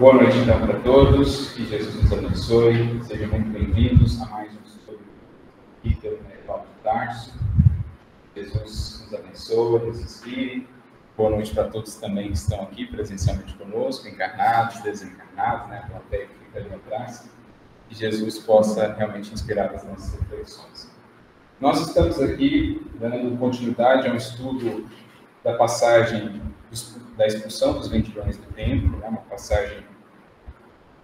Boa noite então para todos, que Jesus nos abençoe, sejam muito bem-vindos a mais um estudo aqui pelo Paulo de Tarso. Jesus nos abençoe, nos inspire. Boa noite para todos também que estão aqui presencialmente conosco, encarnados, desencarnados, né, a plateia que fica ali atrás. Que Jesus possa realmente inspirar as nossas reflexões. Nós estamos aqui dando continuidade a um estudo da passagem da expulsão dos vendilhões do templo, né, uma passagem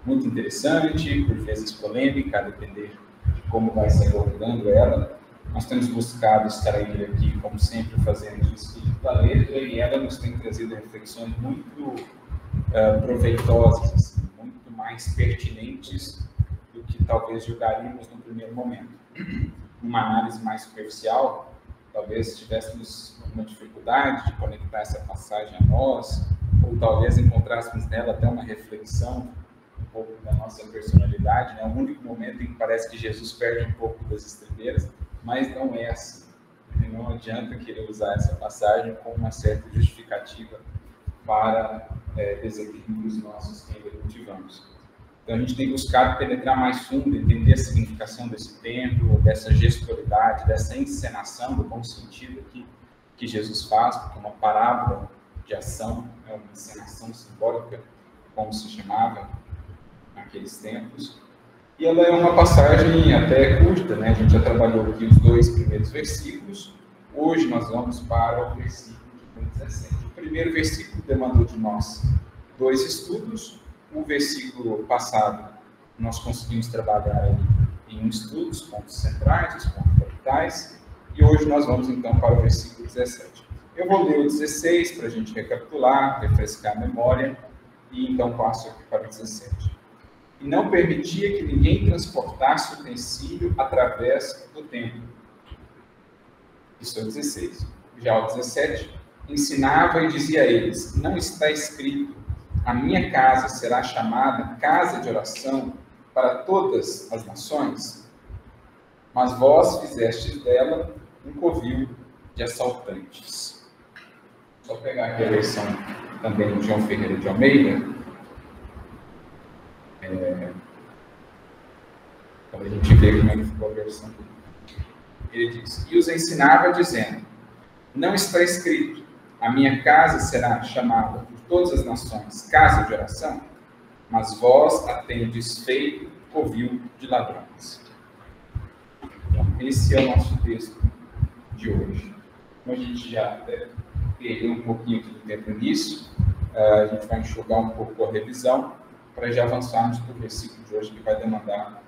muito interessante, por vezes polêmica, a depender de como vai se abordando ela. Nós temos buscado extrair aqui, como sempre, fazendo o espírito da letra, e ela nos tem trazido reflexões muito uh, proveitosas, assim, muito mais pertinentes do que talvez julgaríamos no primeiro momento. Uma análise mais superficial, talvez tivéssemos uma dificuldade de conectar essa passagem a nós, ou talvez encontrássemos nela até uma reflexão pouco da nossa personalidade, né? o único momento em que parece que Jesus perde um pouco das estribeiras, mas não é assim. E não adianta querer usar essa passagem com uma certa justificativa para é, desequilíbrios nossos que ainda cultivamos. Então a gente tem buscado penetrar mais fundo, entender a significação desse tempo, dessa gestualidade, dessa encenação, do bom sentido aqui que Jesus faz, porque uma parábola de ação, é uma encenação simbólica, como se chamava naqueles tempos. E ela é uma passagem até curta, né? A gente já trabalhou aqui os dois primeiros versículos. Hoje nós vamos para o versículo de 17. O primeiro versículo demandou de nós dois estudos, o versículo passado, nós conseguimos trabalhar em estudos, pontos centrais, os pontos capitais, e hoje nós vamos então para o versículo 17. Eu vou ler o 16 para a gente recapitular, refrescar a memória, e então passo aqui para o 17. E não permitia que ninguém transportasse o utensílio através do templo. Isso é o 16. Já o 17, ensinava e dizia a eles: Não está escrito a minha casa será chamada casa de oração para todas as nações, mas vós fizestes dela um covil de assaltantes. Só pegar aqui a versão também de João Ferreira de Almeida. É, a gente ver como é que ficou a versão dele. Ele diz: E os ensinava dizendo: Não está escrito, a minha casa será chamada todas as nações casa de oração, mas vós a tendes feito covil de ladrões. Então, esse é o nosso texto de hoje. Como a gente já perdeu um pouquinho de tempo nisso, eh, a gente vai enxugar um pouco a revisão para já avançarmos para o versículo de hoje que vai demandar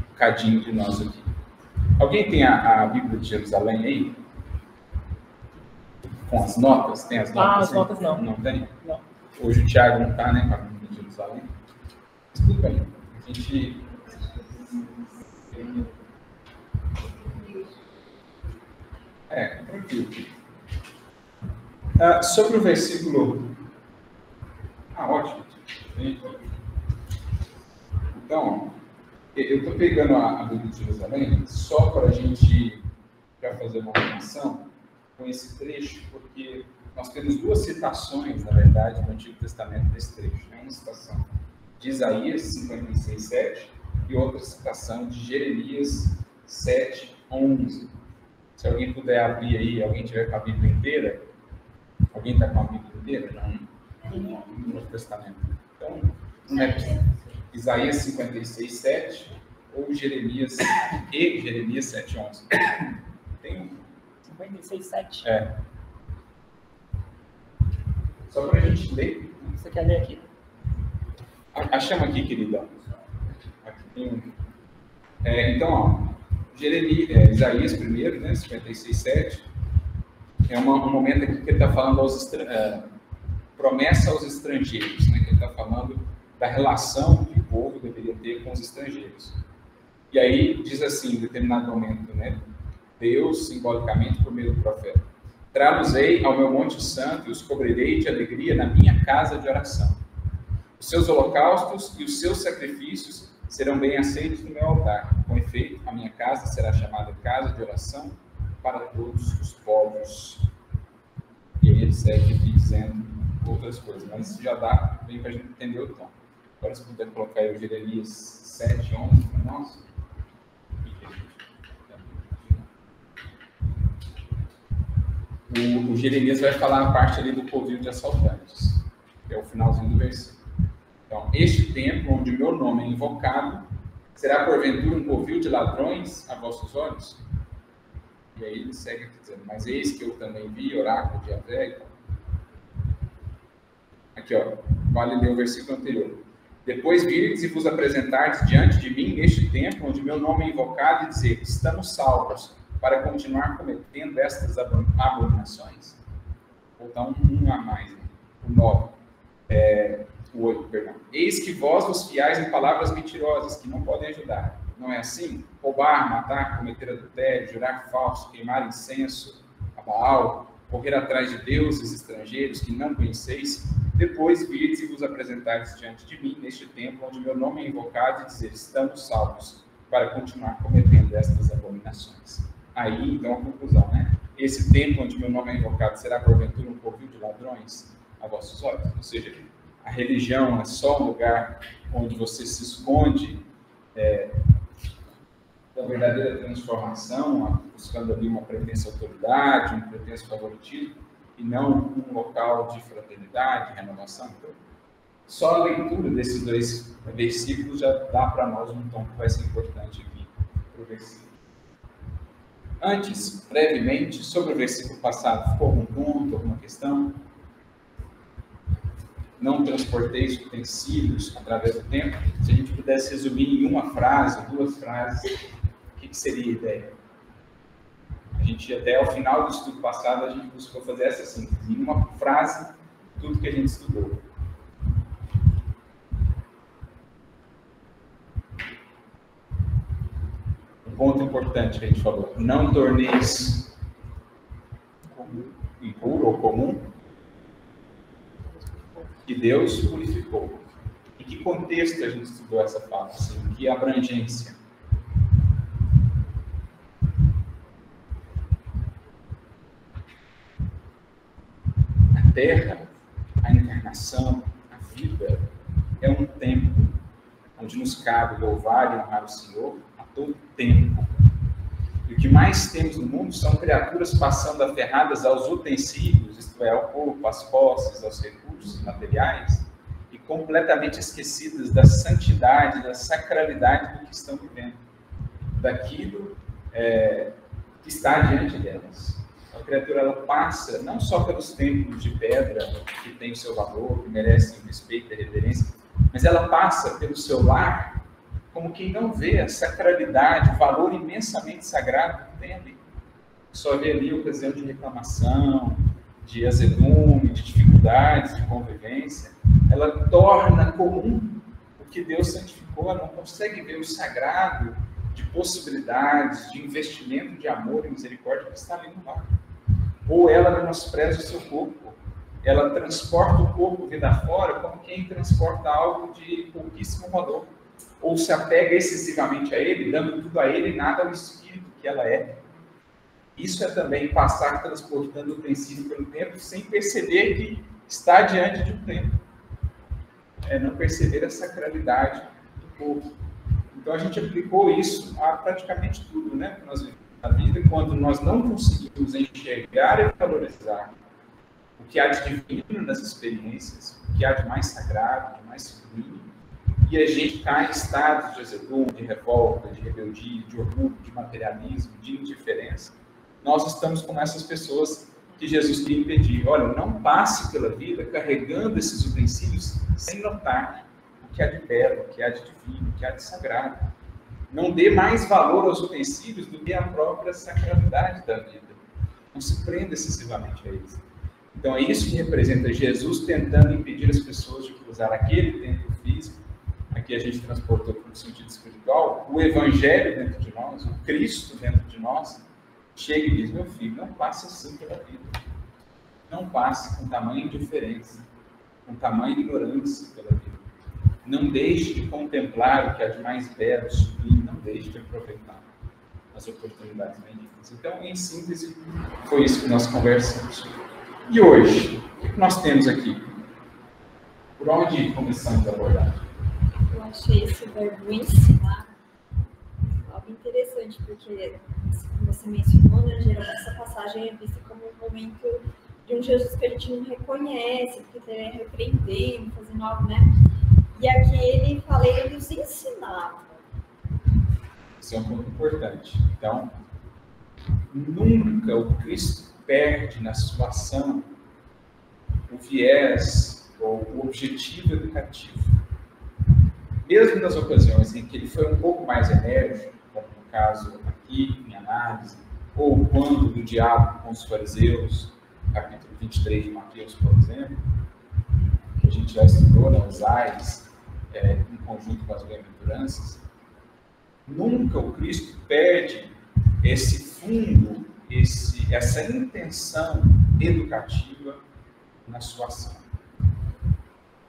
um cadinho de nós aqui. Alguém tem a, a Bíblia de Jerusalém aí? com as notas? Tem as notas? Ah, as notas não. Não tem? Não. Hoje o Thiago não está, né, para a Jerusalém. Mas tudo bem. A gente. É, tranquilo. Ah, sobre o versículo. Ah, ótimo. Então, eu estou pegando a, a Bíblia de Jerusalém só para a gente já fazer uma formação com esse trecho, porque nós temos duas citações, na verdade, no Antigo Testamento desse trecho. Né? Uma citação de Isaías 56, 7 e outra citação de Jeremias 7, 11. Se alguém puder abrir aí, alguém tiver com a Bíblia inteira, alguém está com a Bíblia inteira? Não, no Novo Testamento. Então, não é Isaías 56, 7 ou Jeremias e Jeremias 7, 11. Tem um 56, 7. É. Só para a gente ler. Você quer ler aqui? Achamos aqui, querida. Aqui tem um. É, então, ó, Jeremias, é, Isaías primeiro, né, 56, 7. É uma, um momento aqui que ele está falando aos é, promessa aos estrangeiros, né, ele está falando da relação que o povo deveria ter com os estrangeiros. E aí diz assim, em determinado momento, né, Deus, simbolicamente, por meio do profeta. Traduzei ao meu monte santo e os cobrirei de alegria na minha casa de oração. Os seus holocaustos e os seus sacrifícios serão bem aceitos no meu altar. Com efeito, a minha casa será chamada casa de oração para todos os povos. E ele segue dizendo outras coisas, mas já dá bem para a gente entender o tom. Agora, se puder colocar aí o Jeremias 7, 11 para nós. O, o Jeremias vai falar a parte ali do povo de assaltantes, que é o finalzinho do versículo. Então, este tempo onde meu nome é invocado, será porventura um covil de ladrões a vossos olhos? E aí ele segue dizendo, mas eis que eu também vi oráculo de Avé. Aqui, ó, vale ler o versículo anterior. Depois virdes e vos apresentardes diante de mim neste tempo onde meu nome é invocado e dizer, estamos salvos, para continuar cometendo estas abominações? Vou dar um, um a mais, né? o 9. É, o 8, perdão. Eis que vós vos fiais em palavras mentirosas, que não podem ajudar. Não é assim? Roubar, matar, cometer adultério, jurar falso, queimar incenso a Baal, correr atrás de deuses estrangeiros que não conheceis, depois virdes e vos apresentardes diante de mim neste tempo onde meu nome é invocado e dizer, estamos salvos, para continuar cometendo estas abominações. Aí, então, a conclusão, né? Esse tempo onde meu nome é invocado será porventura um covil de ladrões a vossos olhos? Ou seja, a religião é só um lugar onde você se esconde é, da verdadeira transformação, buscando ali uma pretensa autoridade, um pretenso favoritismo, e não um local de fraternidade, renovação. Então, só a leitura desses dois versículos já dá para nós um tom que vai ser importante aqui para o versículo. Antes, brevemente, sobre o versículo passado, ficou algum ponto, alguma questão? não transporteis utensílios através do tempo, se a gente pudesse resumir em uma frase, duas frases, o que, que seria a ideia? Gente, até ao final do estudo passado, a gente buscou fazer essa síntese. Em uma frase, tudo que a gente estudou. Um ponto importante que a gente falou. Não torneis impuro ou comum que Deus purificou. Em que contexto a gente estudou essa fala? Assim, que abrangência? A terra, a encarnação, a vida é um tempo onde nos cabe louvar e honrar o Senhor a todo tempo. E o que mais temos no mundo são criaturas passando aferradas aos utensílios, isto é, ao corpo, às posses, aos recursos materiais e completamente esquecidas da santidade, da sacralidade do que estão vivendo, daquilo é, que está diante delas. A criatura ela passa não só pelos templos de pedra que tem o seu valor, que merecem respeito e reverência, mas ela passa pelo seu lar como quem não vê a sacralidade, o valor imensamente sagrado que tem ali. Só vê ali ocasião de reclamação, de azedume, de dificuldades de convivência, ela torna comum o que Deus santificou, ela não consegue ver o sagrado de possibilidades, de investimento de amor e misericórdia que está ali no lar. Ou ela menospreza o seu corpo, ela transporta o corpo vida fora como quem transporta algo de pouquíssimo valor, ou se apega excessivamente a ele, dando tudo a ele e nada ao espírito que ela é, isso é também passar transportando o utensílio pelo tempo sem perceber que está diante de um tempo. É não perceber a sacralidade do povo. Então a gente aplicou isso a praticamente tudo, né? Que nós vivemos na vida, quando nós não conseguimos enxergar e valorizar o que há de divino nas experiências, o que há de mais sagrado, de mais sublime, e a gente cai em estados de azedume, de revolta, de rebeldia, de orgulho, de materialismo, de indiferença nós estamos com essas pessoas que Jesus queria impedir. Olha, não passe pela vida carregando esses utensílios sem notar o que há de belo, o que há de divino, o que há de sagrado. Não dê mais valor aos utensílios do que à própria sacralidade da vida. Não se prenda excessivamente a eles. Então é isso que representa Jesus tentando impedir as pessoas de usar aquele templo físico, aqui a gente transportou para o sentido espiritual, o Evangelho dentro de nós, o Cristo dentro de nós, chega e diz: Meu filho, não passe assim pela vida. Não passe com tamanha indiferença, com tamanha ignorância pela vida. Não deixe de contemplar o que há de mais belo, sublime, não deixe de aproveitar as oportunidades benditas. Então, em síntese, foi isso que nós conversamos. E hoje, o que nós temos aqui? Por onde começamos a abordar? Eu achei esse verbo ensinar algo interessante, porque, como você mencionou, né, geralmente essa passagem é vista como um momento de um Jesus que a gente não reconhece, porque ele é repreendendo, fazendo algo, né? E aqui ele fala, ele nos ensinava. Esse é um ponto importante. Então, nunca o Cristo perde na sua ação o viés ou o objetivo educativo. Mesmo nas ocasiões em que ele foi um pouco mais enérgico, como no caso aqui em análise, ou quando do diabo com os fariseus, capítulo 23 de Mateus, por exemplo, que a gente já estudou, né, os é, em conjunto com as bem-aventuranças, nunca o Cristo perde esse fundo, esse, essa intenção educativa na sua ação.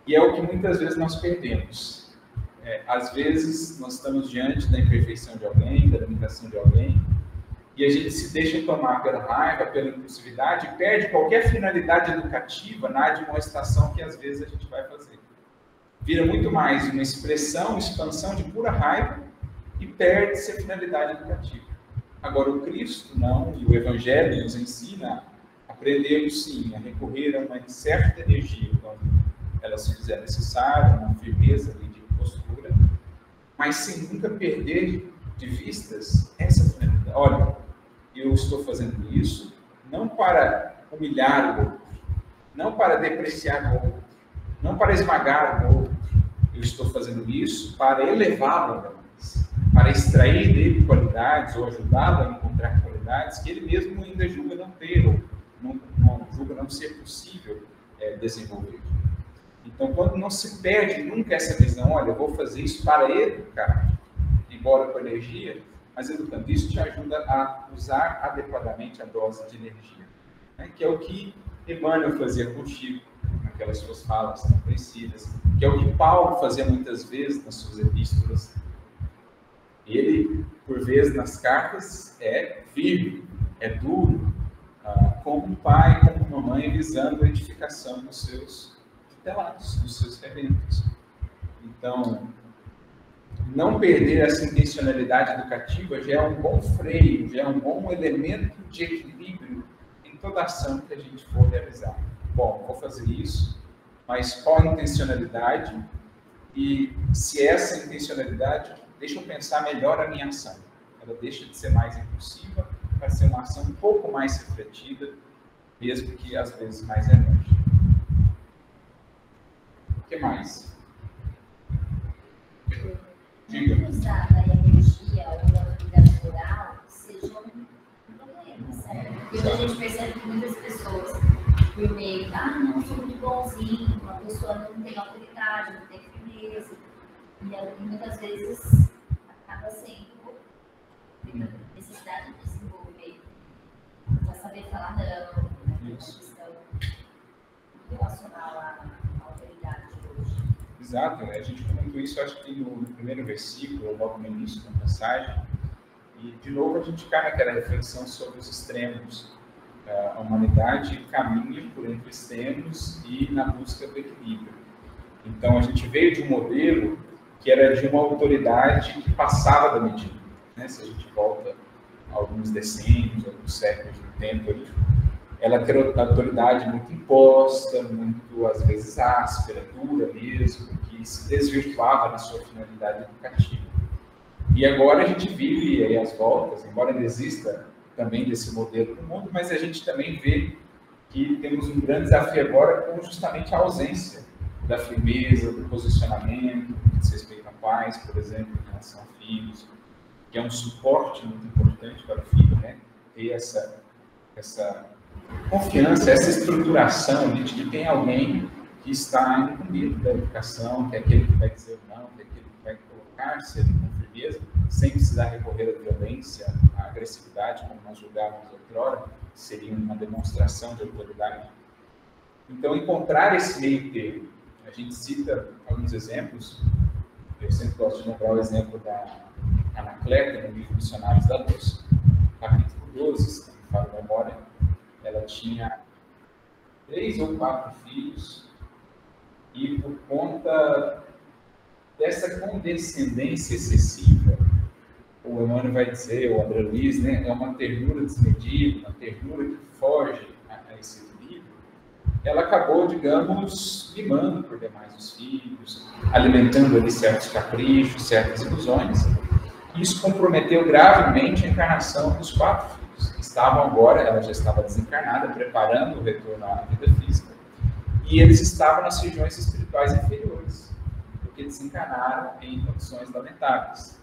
E é o que muitas vezes nós perdemos. É, às vezes nós estamos diante da imperfeição de alguém, da limitação de alguém, e a gente se deixa tomar pela raiva, pela impulsividade, e perde qualquer finalidade educativa na demonstração que às vezes a gente vai fazer. Vira muito mais uma expressão, expansão de pura raiva e perde-se a finalidade educativa. Agora, o Cristo não, e o Evangelho nos ensina, aprendemos sim a recorrer a uma certa energia quando ela se fizer necessária, uma firmeza de postura, mas sem nunca perder de vistas essa finalidade. Olha, eu estou fazendo isso não para humilhar o outro, não para depreciar o outro, não para esmagar o outro. Eu estou fazendo isso para elevá-lo para extrair dele qualidades ou ajudá-lo a encontrar qualidades que ele mesmo ainda julga não ter ou não, não julga não ser possível é, desenvolver. Então, quando não se perde nunca essa visão, olha, eu vou fazer isso para educar, embora com energia, mas educando, isso te ajuda a usar adequadamente a dose de energia, né? que é o que Emmanuel fazia com Chico, naquelas suas falas tão conhecidas, que é o que Paulo fazia muitas vezes nas suas epístolas. Ele, por vezes, nas cartas, é firme, é duro, ah, como um pai, como uma mãe, visando a edificação dos seus tutelados, dos seus rebentos. Então, não perder essa intencionalidade educativa já é um bom freio, já é um bom elemento de equilíbrio em toda ação que a gente for realizar. Bom, vou fazer isso, mas qual a intencionalidade? E se essa intencionalidade, deixa eu pensar melhor a minha ação. Ela deixa de ser mais impulsiva para ser uma ação um pouco mais refletida, mesmo que às vezes mais enérgica. O que mais? Diga. usar a gente percebe que muitas pessoas, por meio, ah, não, sou muito bonzinho, uma pessoa não tem autoridade, não tem firmeza, e muitas vezes acaba sendo necessidade de desenvolver, para saber falar não, né? Questão relacional à autoridade de hoje. Exato, né? a gente comentou isso, acho que no, primeiro versículo, logo no início da passagem, e de novo a gente cai naquela reflexão sobre os extremos. A humanidade caminha por entre extremos e na busca do equilíbrio. Então a gente veio de um modelo que era de uma autoridade que passava da medida. Né? Se a gente volta alguns decênios, alguns séculos de tempo ela tem autoridade muito imposta, muito, às vezes, áspera, dura mesmo, que se desvirtuava na sua finalidade educativa. E agora a gente vive aí as voltas, embora ainda exista também desse modelo no mundo, mas a gente também vê que temos um grande desafio agora com justamente a ausência da firmeza, do posicionamento, que diz respeito a pais, por exemplo, em relação a filhos, que é um suporte muito importante para o filho, né? Ter essa, essa confiança, essa estruturação de que tem alguém que está incumbido da educação, que é aquele que vai dizer não, que é aquele colocar-se com firmeza, sem precisar recorrer à violência, à agressividade, como nós julgávamos outrora, seria uma demonstração de autoridade. Então, encontrar esse meio termo. A gente cita alguns exemplos, eu sempre gosto de lembrar o exemplo da Anacleta, no livro Missionários da Luz, capítulo 12, se não me falo memória, ela tinha três ou quatro filhos, E por conta dessa condescendência excessiva, o Emmanuel vai dizer, o André Luiz, né, é uma ternura desmedida, uma ternura que foge a, a esse equilíbrio, ela acabou, digamos, limando por demais os filhos, alimentando ali certos caprichos, certas ilusões. Isso comprometeu gravemente a encarnação dos quatro filhos, estavam agora, ela já estava desencarnada, preparando o retorno à vida física, e eles estavam nas regiões espirituais inferiores, porque desencarnaram em condições lamentáveis.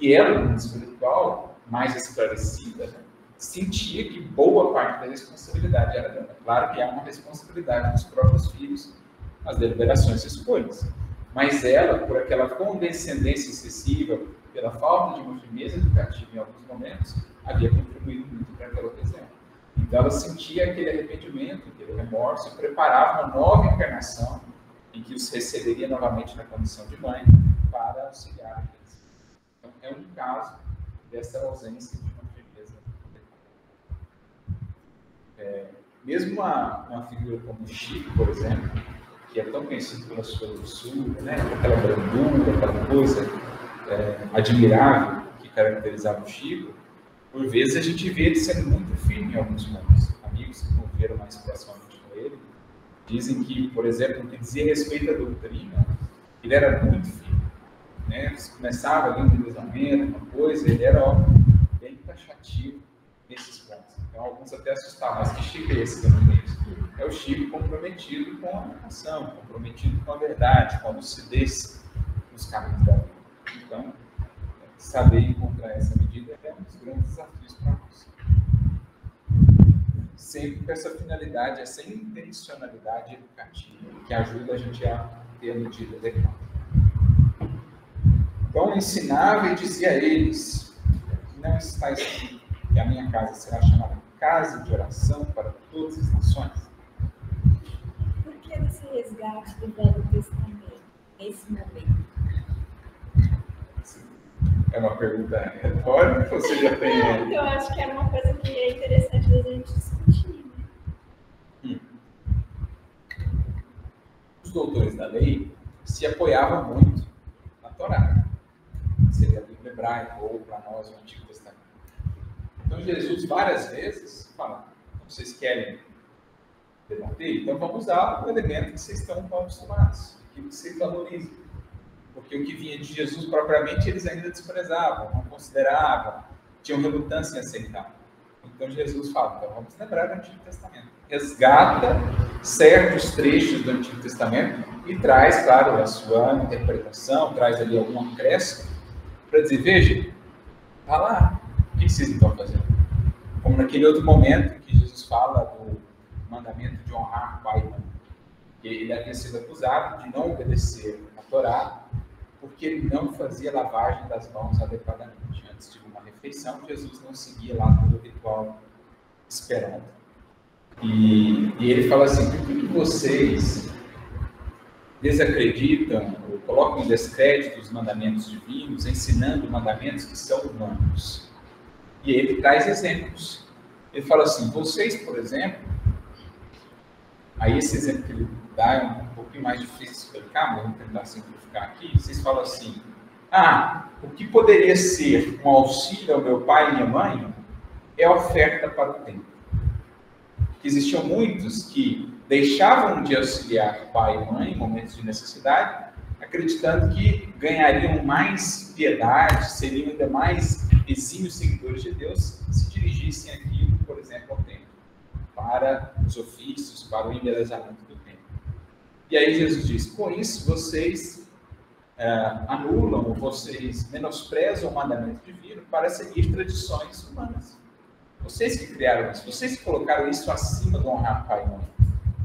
E ela, no mundo espiritual, mais esclarecida, sentia que boa parte da responsabilidade era dela. Claro que há uma responsabilidade dos próprios filhos, as deliberações e escolhas. Mas ela, por aquela condescendência excessiva, pela falta de uma firmeza educativa em alguns momentos, havia contribuído muito para aquela ocasião. Então ela sentia aquele arrependimento, aquele remorso, e preparava uma nova encarnação em que os receberia novamente na condição de mãe para auxiliar eles. Então é um caso dessa ausência de uma firmeza. É, mesmo uma, uma figura como Chico, por exemplo, que é tão conhecido pela sua doçura, né? aquela brandura, aquela coisa é, admirável que caracterizava o Chico, por vezes a gente vê ele sendo muito firme em alguns pontos. Amigos que conviveram mais ele dizem que, por exemplo, no que dizia respeito à doutrina, ele era muito firme. Né? Se começava ali um endeusamento, uma coisa, ele era ó, bem taxativo nesses pontos. Então, alguns até assustavam, mas que Chico é esse também? É o Chico comprometido com a nação, comprometido com a verdade, com a lucidez nos caminhos da vida. Então, saber encontrar essa medida é um dos grandes desafios para nós. Sempre com essa finalidade, essa intencionalidade educativa, que ajuda a gente a ter a medida adequada. Então, ensinava e dizia a eles: não está escrito que a minha casa será chamada casa de oração para todas as nações? Por que esse resgate do Velho Testamento nesse momento? É uma pergunta retórica? Você já tem. Não, eu acho que era uma coisa que é interessante a gente discutir. Né? Os doutores da lei se apoiavam muito na Torá, seria a Bíblia hebraica ou para nós o Antigo Testamento. Então Jesus várias vezes fala: vocês querem debater? Então vamos usar o elemento que vocês estão acostumados, que vocês valorizam porque o que vinha de Jesus propriamente eles ainda desprezavam, não consideravam, tinham relutância em aceitar. Então Jesus fala, então vamos lembrar do Antigo Testamento. Resgata certos trechos do Antigo Testamento e traz, claro, a sua interpretação, traz ali algum acréscimo para dizer, veja, vá lá, o que vocês estão fazendo? Como naquele outro momento que Jesus fala do mandamento de honrar pai e mãe. Ele havia sido acusado de não obedecer a Torá porque ele não fazia lavagem das mãos adequadamente. Antes de uma refeição, Jesus não seguia lá todo o ritual esperando. E, e ele fala assim: por que vocês desacreditam ou colocam em descrédito os mandamentos divinos, ensinando mandamentos que são humanos? E ele traz exemplos. Ele fala assim: vocês, por exemplo, aí esse exemplo que ele dá é um pouquinho mais difícil explicar, mas vamos tentar simplificar aqui. Vocês falam assim: ah, o que poderia ser um auxílio ao meu pai e minha mãe é oferta para o templo. Existiam muitos que deixavam de auxiliar pai e mãe em momentos de necessidade, acreditando que ganhariam mais piedade, seriam ainda mais exímios seguidores de Deus se dirigissem aqui, por exemplo, ao templo, para os ofícios, para o embelezamento e aí Jesus diz: com isso vocês é, anulam, vocês menosprezam o mandamento divino para seguir tradições humanas. Vocês que criaram isso, vocês que colocaram isso acima do honrar pai e mãe.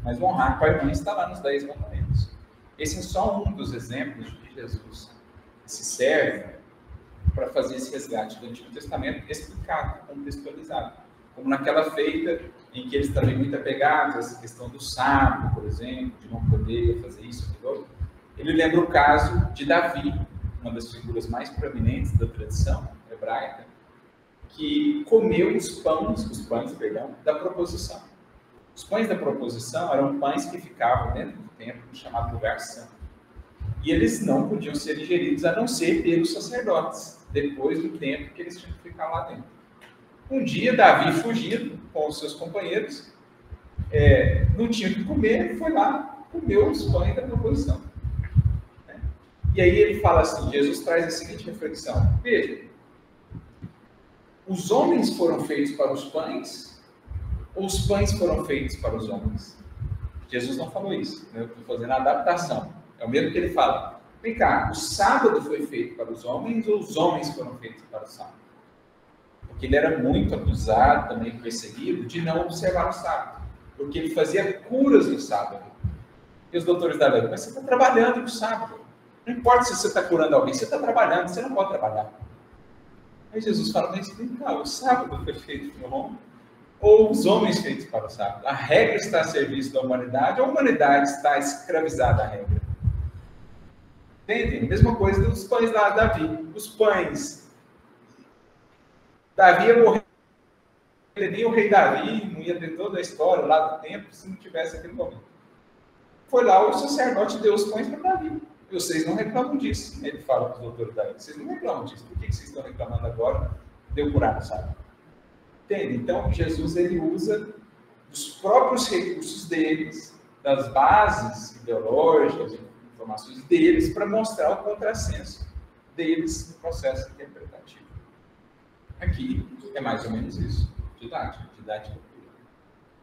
Mas o honrar pai e mãe está lá nos dez mandamentos. Esse é só um dos exemplos de que Jesus se serve para fazer esse resgate do Antigo Testamento explicado, contextualizado. Como naquela feita em que eles também muito apegados a essa questão do sábio, por exemplo, de não poder fazer isso, aquilo Ele lembra o caso de Davi, uma das figuras mais proeminentes da tradição hebraica, que comeu os pães, os pães, perdão, da proposição. Os pães da proposição eram pães que ficavam dentro do templo chamado Lugar Santo. E eles não podiam ser ingeridos a não ser pelos sacerdotes, depois do tempo que eles tinham que ficar lá dentro. Um dia, Davi, fugindo com os seus companheiros, é, não tinha o que comer, foi lá, comeu os pães da proposição. Né? E aí ele fala assim: Jesus traz a seguinte reflexão: Veja, os homens foram feitos para os pães, ou os pães foram feitos para os homens? Jesus não falou isso, né? eu estou fazendo a adaptação. É o mesmo que ele fala. Vem cá, o sábado foi feito para os homens ou os homens foram feitos para o sábado? Porque ele era muito acusado, também perseguido, de não observar o sábado. Porque ele fazia curas no sábado. E os doutores da lei, mas você está trabalhando no sábado. Não importa se você está curando alguém, você está trabalhando, você não pode trabalhar. Aí Jesus fala, mas vem cá, o sábado foi feito para o homem ou os homens feitos para o sábado? A regra está a serviço da humanidade a humanidade está escravizada à regra? Entendem? Mesma coisa dos pães lá, Davi. Os pães. Davi ia morrer. Nem o rei Davi não ia ter toda a história lá do tempo se não tivesse aquele momento. Foi lá o sacerdote deu os para Davi. E vocês não reclamam disso. Ele fala para os doutores Davi. Vocês não reclamam disso. Por que vocês estão reclamando agora? Deu curar no sábado. Entende? Então, Jesus ele usa dos próprios recursos deles, das bases ideológicas, informações deles para mostrar o contrassenso deles no processo interpretativo. Aqui é mais ou menos isso, didática, didática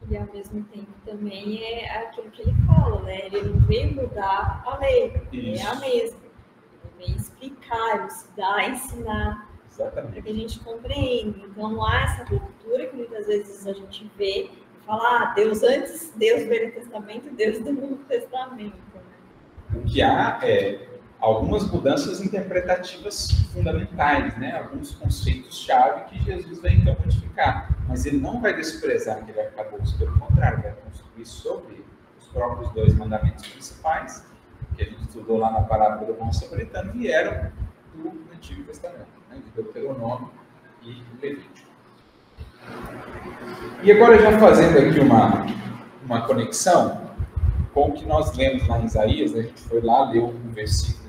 e ao mesmo tempo também é aquilo que ele fala, né? Ele não veio mudar a lei, é a mesma. Ele vem explicar, elucidar, ensinar, para que a gente compreenda. Então não há essa ruptura que muitas vezes a gente vê e fala, ah, Deus antes, Deus do Velho Testamento, Deus do Novo Testamento. O que há é algumas mudanças interpretativas fundamentais, né? alguns conceitos-chave que Jesus vai então modificar. Mas ele não vai desprezar aquele arcabouço, pelo contrário, vai construir sobre os próprios dois mandamentos principais, que a gente estudou lá na parábola do bom samaritano, vieram do Antigo Testamento, né? de Deuteronômio e Levítico. E agora, já fazendo aqui uma, uma conexão, com o que nós lemos lá em Isaías, né? a gente foi lá, leu um versículo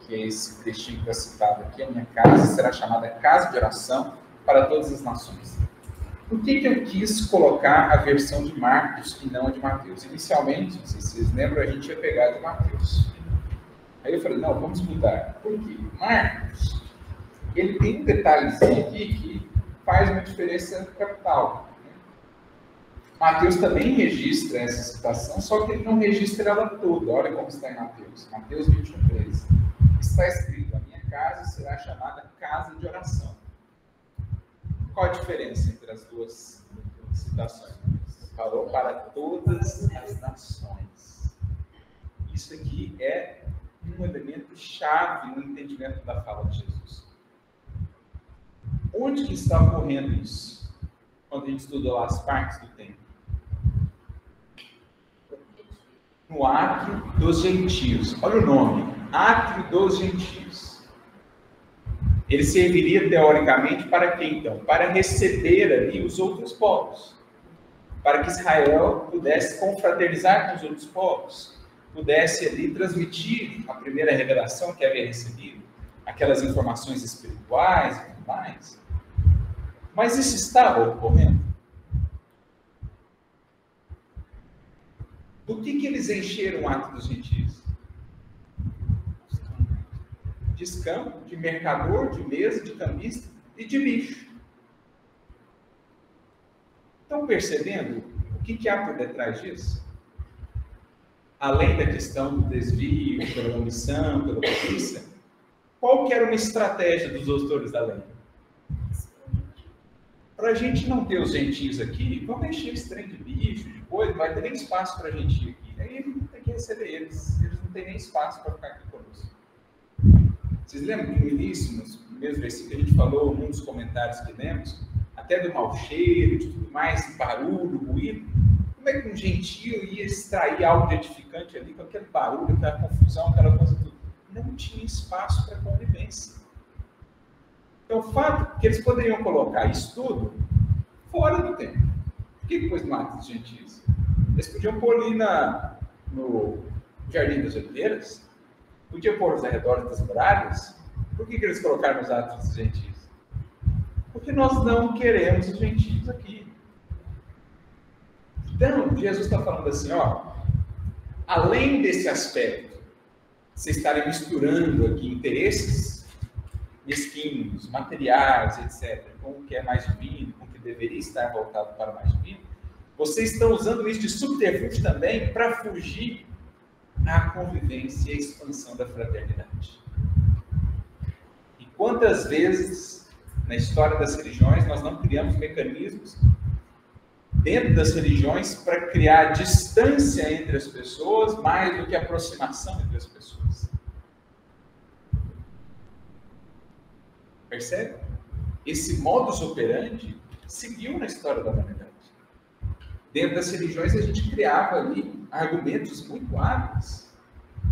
que é esse trechinho que está citado aqui, a minha casa será chamada casa de oração para todas as nações. Por que, que eu quis colocar a versão de Marcos e não a de Mateus? Inicialmente, não sei se vocês lembram, a gente ia pegar a de Mateus. Aí eu falei, não, vamos mudar. Por quê? Marcos, ele tem um detalhezinho aqui que faz uma diferença capital. Mateus também registra essa citação, só que ele não registra ela toda. Olha como está em Mateus. Mateus 21, 13. Está escrito: A minha casa será chamada casa de oração. Qual a diferença entre as duas citações? Falou para todas as nações. Isso aqui é um elemento chave no entendimento da fala de Jesus. Onde que está ocorrendo isso? Quando a gente estudou lá as partes do tempo no átrio dos gentios. Olha o nome, átrio dos gentios. Ele serviria teoricamente para quem então? Para receber ali os outros povos. Para que Israel pudesse confraternizar com os outros povos, pudesse ali transmitir a primeira revelação que havia recebido, aquelas informações espirituais e tudo mais. Mas isso estava ocorrendo? Do que, que eles encheram o ato dos gentios? De escampo, de mercador, de mesa, de cambista e de bicho. Estão percebendo o que, que há por detrás disso? Além da questão do desvio, pela omissão, pela polícia, qual que era uma estratégia dos autores da lei? Para a gente não ter os gentios aqui, vamos encher esse trem de bicho, de coisa, não vai ter nem espaço para a gente aqui. Aí tem que receber eles, eles não têm nem espaço para ficar aqui conosco. Vocês lembram que no início, nos primeiros versículos, a gente falou, num dos comentários que lemos, até do mau cheiro, de tudo mais, barulho, ruído. Como é que um gentio ia extrair algo de edificante ali com aquele barulho, aquela confusão, aquela coisa tudo? Não tinha espaço para convivência. Então, o fato que eles poderiam colocar isso tudo fora do templo. Por que depois mata os gentios? Eles podiam pôr ali na, no, Jardim das Oliveiras, podia pôr os arredores das muralhas, por que, que eles colocaram os atos dos gentios? Porque nós não queremos os gentios aqui. Então, Jesus está falando assim, ó, além desse aspecto, vocês estarem misturando aqui interesses mesquinhos, materiais, etc., com o que é mais divino, com o que deveria estar voltado para o mais divino, vocês estão usando isso de subterfúgio também para fugir à convivência e à expansão da fraternidade. E quantas vezes na história das religiões nós não criamos mecanismos dentro das religiões para criar distância entre as pessoas mais do que aproximação entre as pessoas? Percebe? Esse modus operandi seguiu na história da humanidade. Dentro das religiões, a gente criava ali argumentos muito hábeis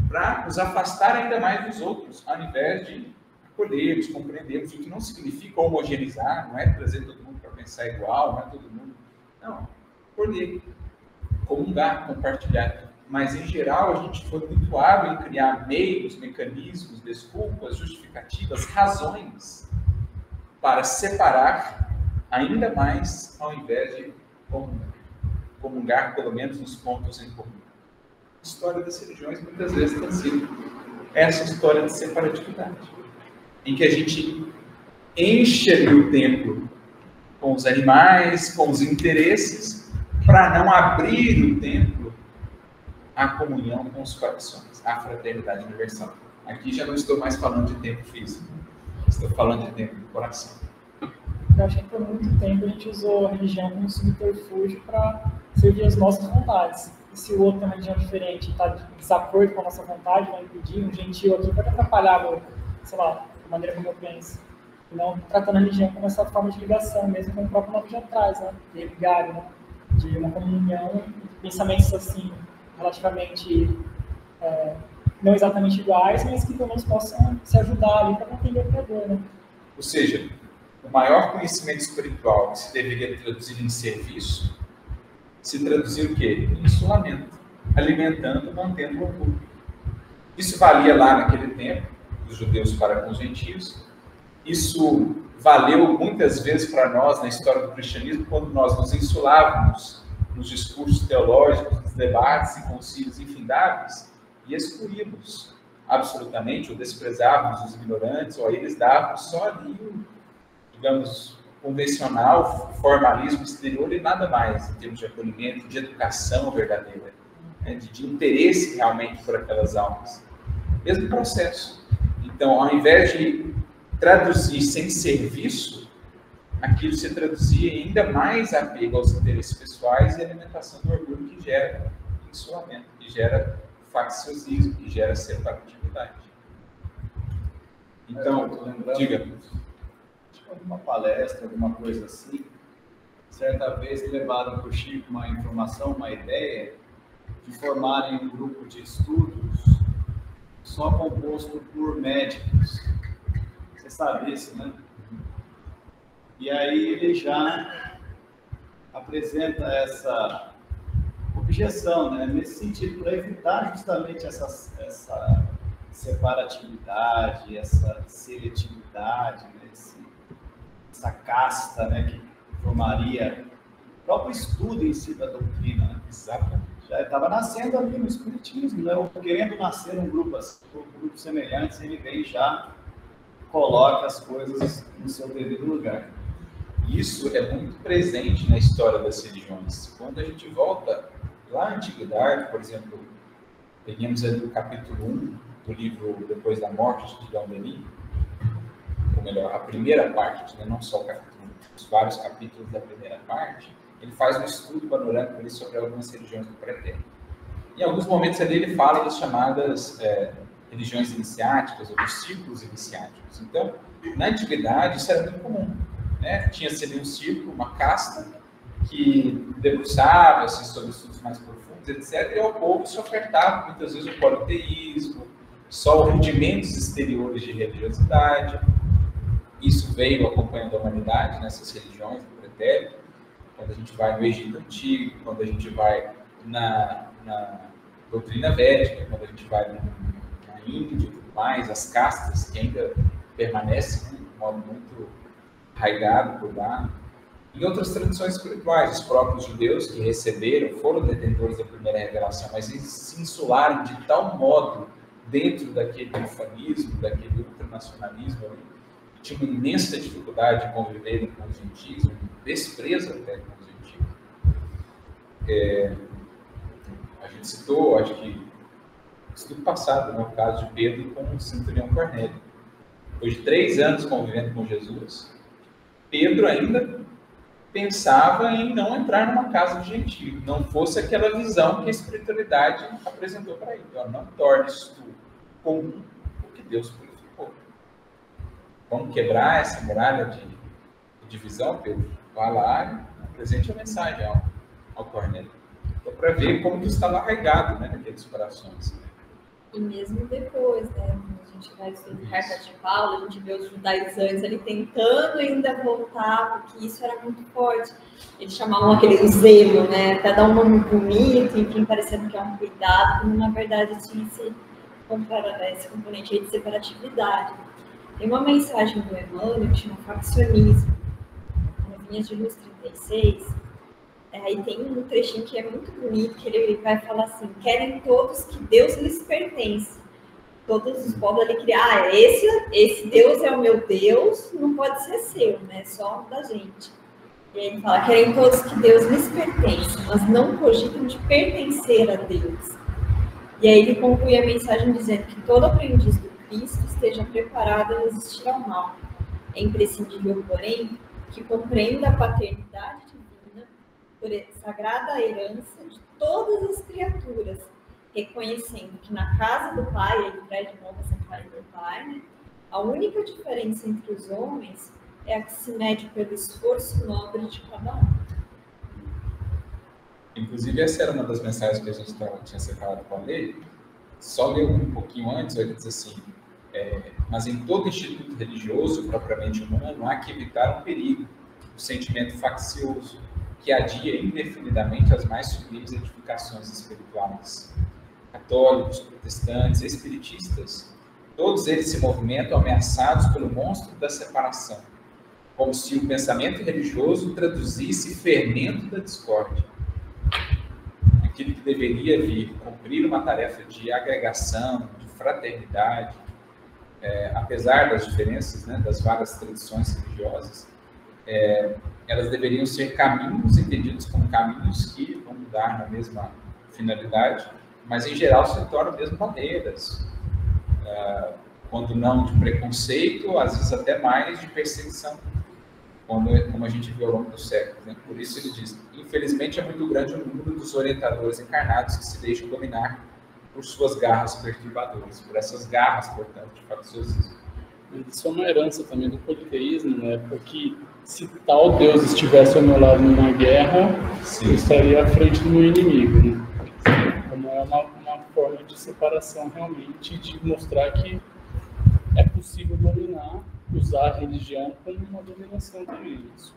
para nos afastar ainda mais dos outros, ao invés de acolhermos, compreendermos, o que não significa homogeneizar, não é trazer todo mundo para pensar igual, não é todo mundo. Não, acolher, comungar, compartilhar. Mas, em geral, a gente foi muito hábil em criar meios, mecanismos, desculpas, justificativas, razões para separar ainda mais, ao invés de comungar, comungar pelo menos nos pontos em comum. A história das religiões muitas vezes tem sido essa história de separatividade, em que a gente enche ali o templo com os animais, com os interesses, para não abrir o templo à comunhão com os corações, à fraternidade universal. Aqui já não estou mais falando de tempo físico, estou falando de tempo do coração. Eu acho que por muito tempo a gente usou a religião como subterfúgio para servir as nossas vontades. E se o outro tem uma religião diferente está de desacordo com a nossa vontade, vai impedir, um gentil aqui pode atrapalhar, sei lá, a maneira como eu penso. E não tratando a religião como essa forma de ligação, mesmo como o próprio nome já traz, né? De ligar, né? De uma comunhão, pensamentos assim, relativamente é, não exatamente iguais, mas que pelo menos possam se ajudar ali para compreender o Criador, né? Ou seja, o maior conhecimento espiritual que se deveria traduzir em serviço, se traduzir o quê? Em insulamento, alimentando, mantendo o orgulho. Isso valia lá naquele tempo, dos judeus para com os gentios. Isso valeu muitas vezes para nós na história do cristianismo, quando nós nos insulávamos nos discursos teológicos, nos debates e concílios infindáveis e excluímos absolutamente, ou desprezávamos os ignorantes, ou eles davam só ali o, digamos, convencional, formalismo exterior e nada mais, em termos de acolhimento, de educação verdadeira, né, de, de interesse realmente por aquelas almas. Mesmo processo. Então, ao invés de traduzir sem serviço, aquilo se traduzia ainda mais apego aos interesses pessoais e alimentação do orgulho que gera insulamento, que gera facciosismo, que gera separatividade. Então, diga. Alguma palestra, alguma coisa assim, certa vez levaram para o Chico uma informação, uma ideia de formarem um grupo de estudos só composto por médicos. Você sabe isso, né? E aí ele já apresenta essa objeção, né? nesse sentido, para evitar justamente essa, essa separatividade, essa seletividade, né? Esse, essa casta né? que formaria o próprio estudo em si da doutrina. Né? Exatamente. Já estava nascendo ali no Espiritismo, né? ou querendo nascer um grupo, assim, um grupo semelhante, ele vem já coloca as coisas no seu devido lugar. Isso é muito presente na história das religiões. Quando a gente volta lá na Antiguidade, por exemplo, peguemos ali o capítulo 1 do livro Depois da Morte de Leon Denis, ou melhor, a primeira parte, né? não só o capítulo 1, os vários capítulos da primeira parte, ele faz um estudo panorâmico ali sobre algumas religiões do pré-tempo. Em alguns momentos ali ele fala das chamadas é, religiões iniciáticas ou dos círculos iniciáticos. Então, na antiguidade isso era muito comum. Né? Tinha-se ali um círculo, uma casta, que debruçava-se sobre estudos mais profundos, etc. E ao povo se ofertava muitas vezes o politeísmo, só rudimentos exteriores de religiosidade. Isso veio acompanhando a humanidade nessas religiões do pretérito. Quando a gente vai no Egito Antigo, quando a gente vai na, na doutrina védica, quando a gente vai na Índia e tudo mais, as castas que ainda permanecem de um modo muito arraigado por lá. Em outras tradições espirituais, os próprios judeus que receberam, foram detentores da primeira revelação, mas eles se insularam de tal modo dentro daquele ufanismo, daquele ultranacionalismo, que tinha uma imensa dificuldade de conviver com os gentios, um desprezo até com os gentios. É, a gente citou, acho que estudo passado, né, o caso de Pedro com o centurião Cornélio. Depois de três anos convivendo com Jesus, Pedro ainda pensava em não entrar numa casa de gentio, não fosse aquela visão que a espiritualidade apresentou para ele. Então, não tornes tu comum o que Deus purificou. Vamos quebrar essa muralha de, divisão, Pedro? Vá lá e apresente a mensagem ao, ao Cornélio. Para ver como isso estava arraigado né, naqueles corações. E mesmo depois, né? A gente vai estudar de Paulo, a gente vê os judaizantes ali tentando ainda voltar, porque isso era muito forte. Eles chamavam aquele zelo, né? Até dar um nome bonito, enfim, parecendo que é um cuidado, quando na verdade tinha esse, esse componente aí de separatividade. Tem uma mensagem do Emmanuel que chama faccionismo, nas linhas de luz 36, Aí tem um trechinho que é muito bonito, que ele vai falar assim, querem todos que Deus lhes pertence. Todos os povos ali queriam, ah, esse, esse Deus é o meu Deus, não pode ser seu, né? Só da gente. E ele fala, querem todos que Deus lhes pertence, mas não cogitam de pertencer a Deus. E aí ele conclui a mensagem dizendo que todo aprendiz do Cristo esteja preparado a resistir ao mal. É imprescindível, porém, que compreenda a paternidade sagrada herança de todas as criaturas, reconhecendo que na casa do Pai, ele traz de novo essa frase do Pai, né? a única diferença entre os homens é a que se mede pelo esforço nobre de cada um. Inclusive, essa era uma das mensagens que a gente tinha separado com a lei. Só leu um pouquinho antes, ele diz assim: é, mas em todo instituto religioso propriamente humano há que evitar um perigo, o sentimento faccioso, que adia indefinidamente as mais sublimes edificações espirituais. Católicos, protestantes, espiritistas, todos eles se movimentam ameaçados pelo monstro da separação, como se o pensamento religioso traduzisse fermento da discórdia. Aquilo que deveria vir cumprir uma tarefa de agregação, de fraternidade, é, apesar das diferenças, né, das várias tradições religiosas, é, elas deveriam ser caminhos entendidos como caminhos que vão dar na mesma finalidade, mas em geral se tornam mesmo barreiras, uh, quando não de preconceito, às vezes até mais de perseguição, como, como a gente viu ao longo dos séculos. Né? Por isso ele diz: infelizmente é muito grande o número dos orientadores encarnados que se deixam dominar por suas garras perturbadoras, por essas garras, portanto, de facciosismo. Isso é uma herança também do politeísmo, né? Porque se tal Deus estivesse ao meu lado numa guerra, Sim. eu estaria à frente do meu inimigo. Né? Então é uma, uma forma de separação realmente, de mostrar que é possível dominar, usar a religião como uma dominação também. Isso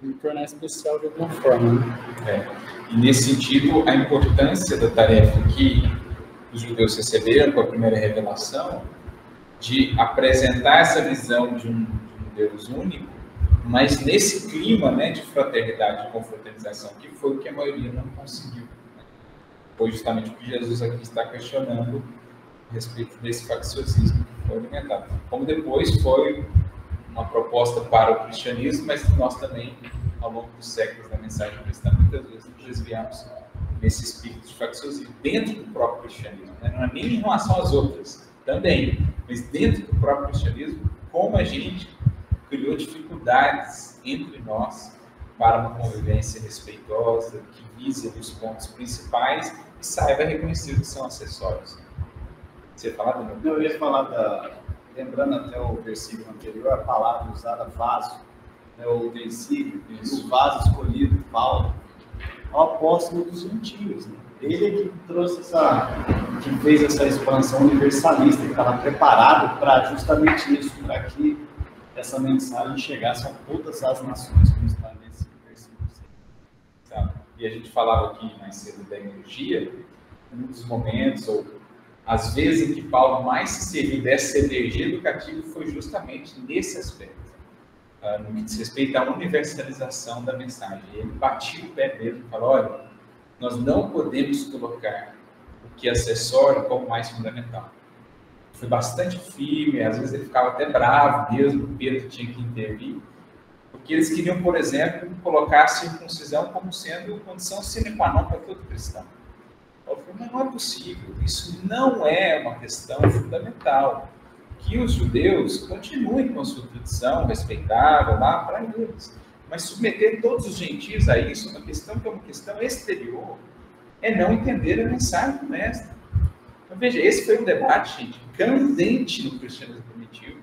me tornar especial de alguma forma. Né? É. E nesse sentido, a importância da tarefa que os judeus receberam com a primeira revelação, de apresentar essa visão de um, de um Deus único, mas nesse clima né, de fraternidade, de confraternização, que foi o que a maioria não conseguiu. Né? Foi justamente o que Jesus aqui está questionando a respeito desse facciosismo que foi alimentado. Como depois foi uma proposta para o cristianismo, mas nós também, ao longo dos séculos da mensagem cristã, muitas vezes nos desviamos nesse espírito de facciosismo, dentro do próprio cristianismo. Né? Não é nem em relação às outras, também, mas dentro do próprio cristianismo, como a gente criou dificuldades entre nós para uma convivência respeitosa, que vise os pontos principais e saiba reconhecer que são acessórios. Você ia falar, Daniel? Eu ia falar da. Lembrando até o versículo anterior, a palavra usada vaso, né, o utensílio, o vaso escolhido, Paulo, o apóstolo dos gentios. Né? Ele é que trouxe essa, que fez essa expansão universalista, que estava preparado para justamente isso, para que essa mensagem chegasse a todas as nações, como está nesse versículo. Tá. E a gente falava aqui mais cedo da energia, um dos momentos, ou as vezes em que Paulo mais se serviu dessa energia educativa foi justamente nesse aspecto, uh, no que diz respeito à universalização da mensagem. Ele batia o pé mesmo e falou: olha, nós não podemos colocar o que é acessório como mais fundamental. Foi bastante firme, às vezes ele ficava até bravo mesmo, o Pedro tinha que intervir, porque eles queriam, por exemplo, colocar a circuncisão como sendo condição sine qua non para todo cristão. Eu falei, não é possível, isso não é uma questão fundamental. Que os judeus continuem com a sua tradição respeitável lá para eles. Mas submeter todos os gentios a isso, uma questão que é uma questão exterior, é não entender a mensagem do mestre. Então, veja, esse foi um debate, candente no cristianismo primitivo.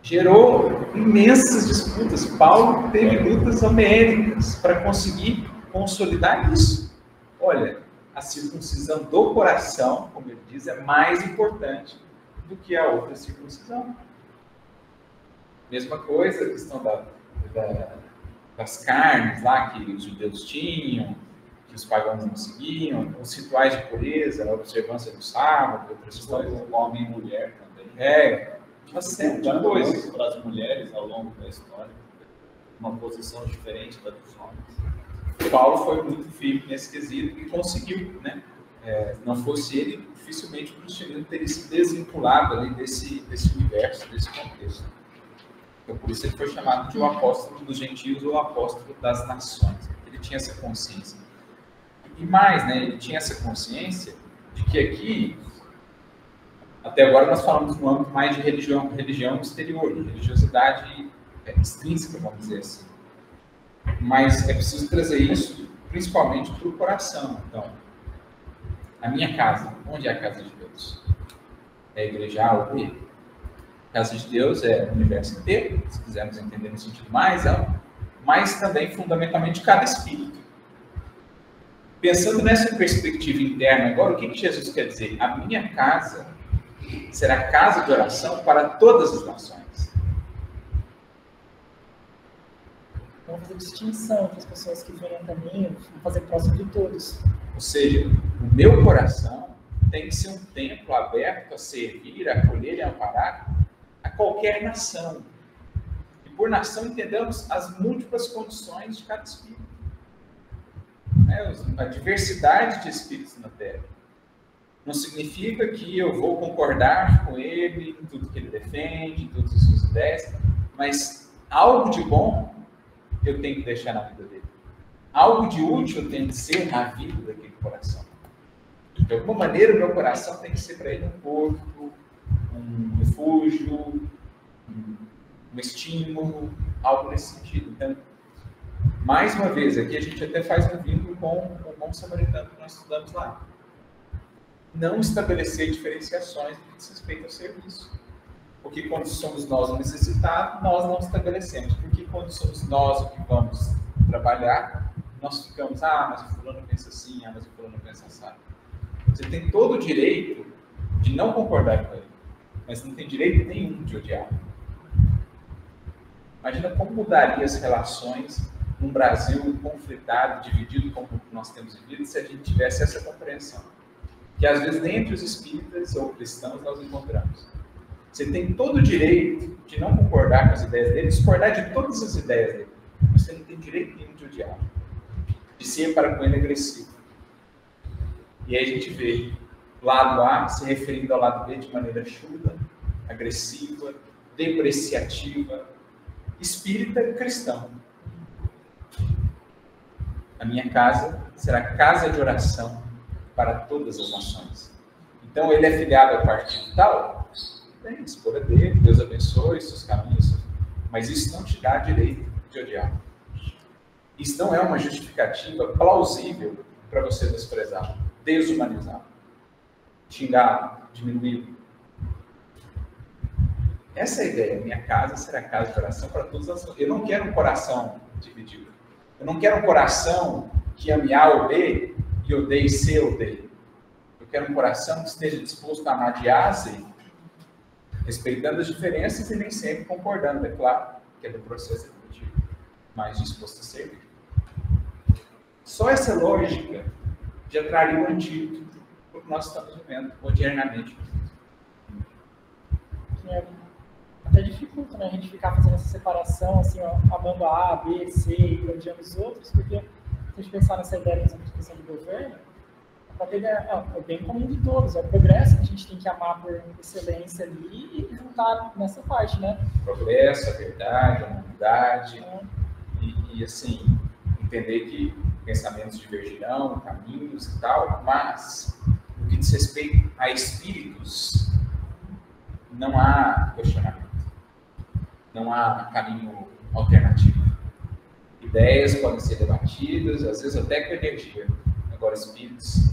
Gerou imensas disputas. Paulo teve lutas homéricas para conseguir consolidar isso. Olha, a circuncisão do coração, como ele diz, é mais importante do que a outra circuncisão. Mesma coisa a questão da, da, das carnes lá que os judeus tinham, que os pagãos não seguiam, os rituais de pureza, a observância do sábado, outras coisas. Homem e mulher também. É, uma série de coisas. Para as mulheres ao longo da história, uma posição diferente da dos homens. Paulo foi muito firme nesse quesito e conseguiu, né? É, não fosse ele, dificilmente o cristianismo teria se desvinculado ali desse, desse universo, desse contexto. Então, por isso ele foi chamado de o apóstolo dos gentios ou apóstolo das nações. Ele tinha essa consciência. E mais, né? Ele tinha essa consciência de que aqui, até agora nós falamos no âmbito mais de religião, religião exterior, de religiosidade é, extrínseca, vamos dizer assim. Mas é preciso trazer isso principalmente para o coração. Então, a minha casa, onde é a casa de Deus? É a igreja A ou B? A casa de Deus é o universo inteiro, se quisermos entender no sentido mais amplo, mas também fundamentalmente cada espírito. Pensando nessa perspectiva interna agora, o que, que Jesus quer dizer? A minha casa será casa de oração para todas as nações. Vamos fazer distinção entre as pessoas que vêm a caminho, vamos fazer próximo de todos. Ou seja, o meu coração tem que ser um templo aberto a servir, a acolher e a amparar a qualquer nação. E por nação entendamos as múltiplas condições de cada espírito. É, a diversidade de espíritos na Terra. Não significa que eu vou concordar com ele em tudo que ele defende, em todas as suas ideias, mas algo de bom eu tenho que deixar na vida dele. Algo de útil tem que ser na vida daquele coração. De alguma maneira, o meu coração tem que ser para ele um corpo, um refúgio, um estímulo, algo nesse sentido. Então, mais uma vez, aqui a gente até faz um vínculo com o bom samaritano que nós estudamos lá. Não estabelecer diferenciações no que diz respeito ao serviço. Porque quando somos nós o necessitado, nós não estabelecemos. Porque quando somos nós o que vamos trabalhar, nós ficamos, ah, mas o fulano pensa assim, ah, mas o fulano pensa assim. Você tem todo o direito de não concordar com ele, mas não tem direito nenhum de odiar. Imagina como mudaria as relações num Brasil conflitado, dividido como nós temos vivido, se a gente tivesse essa compreensão. Que às vezes nem entre os espíritas ou cristãos nós encontramos. Você tem todo o direito de não concordar com as ideias dele, discordar de todas as ideias dele. Você não tem direito nenhum de odiar, de ser para com ele agressivo. E aí a gente vê lado A se referindo ao lado B de maneira chuda, agressiva, depreciativa, espírita cristão. A minha casa será casa de oração para todas as nações. Então ele é filiado ao partido tal, tem, escolha dele, Deus abençoe seus caminhos, mas isso não te dá direito de odiar. Isso não é uma justificativa plausível para você desprezar, desumanizar, xingar, diminuir. Essa é a ideia. Minha casa será casa de oração para todas as Eu não quero um coração dividido. Eu não quero um coração que ame A ou B e odeie C ou D. Eu quero um coração que esteja disposto a amar de A a Z respeitando as diferenças e nem sempre concordando, é claro, que é do processo educativo, mas disposto a servir. Só essa lógica já traria um antídoto o que nós estamos vivendo ordinariamente. É, até dificulta né, a gente ficar fazendo essa separação, assim, ó, amando A, B, C e odiando os outros, porque se a gente pensar nessa ideia, por exemplo, de questão de governo, para ter é, o bem comum de todos, é o progresso que a gente tem que amar por excelência ali e juntar nessa parte, né? Progresso, a verdade, a humanidade, é. e, e, assim, entender que pensamentos divergirão, caminhos e tal, mas no que diz respeito a espíritos, não há questionamento, não há caminho alternativo. Ideias podem ser debatidas, às vezes até com energia, agora espíritos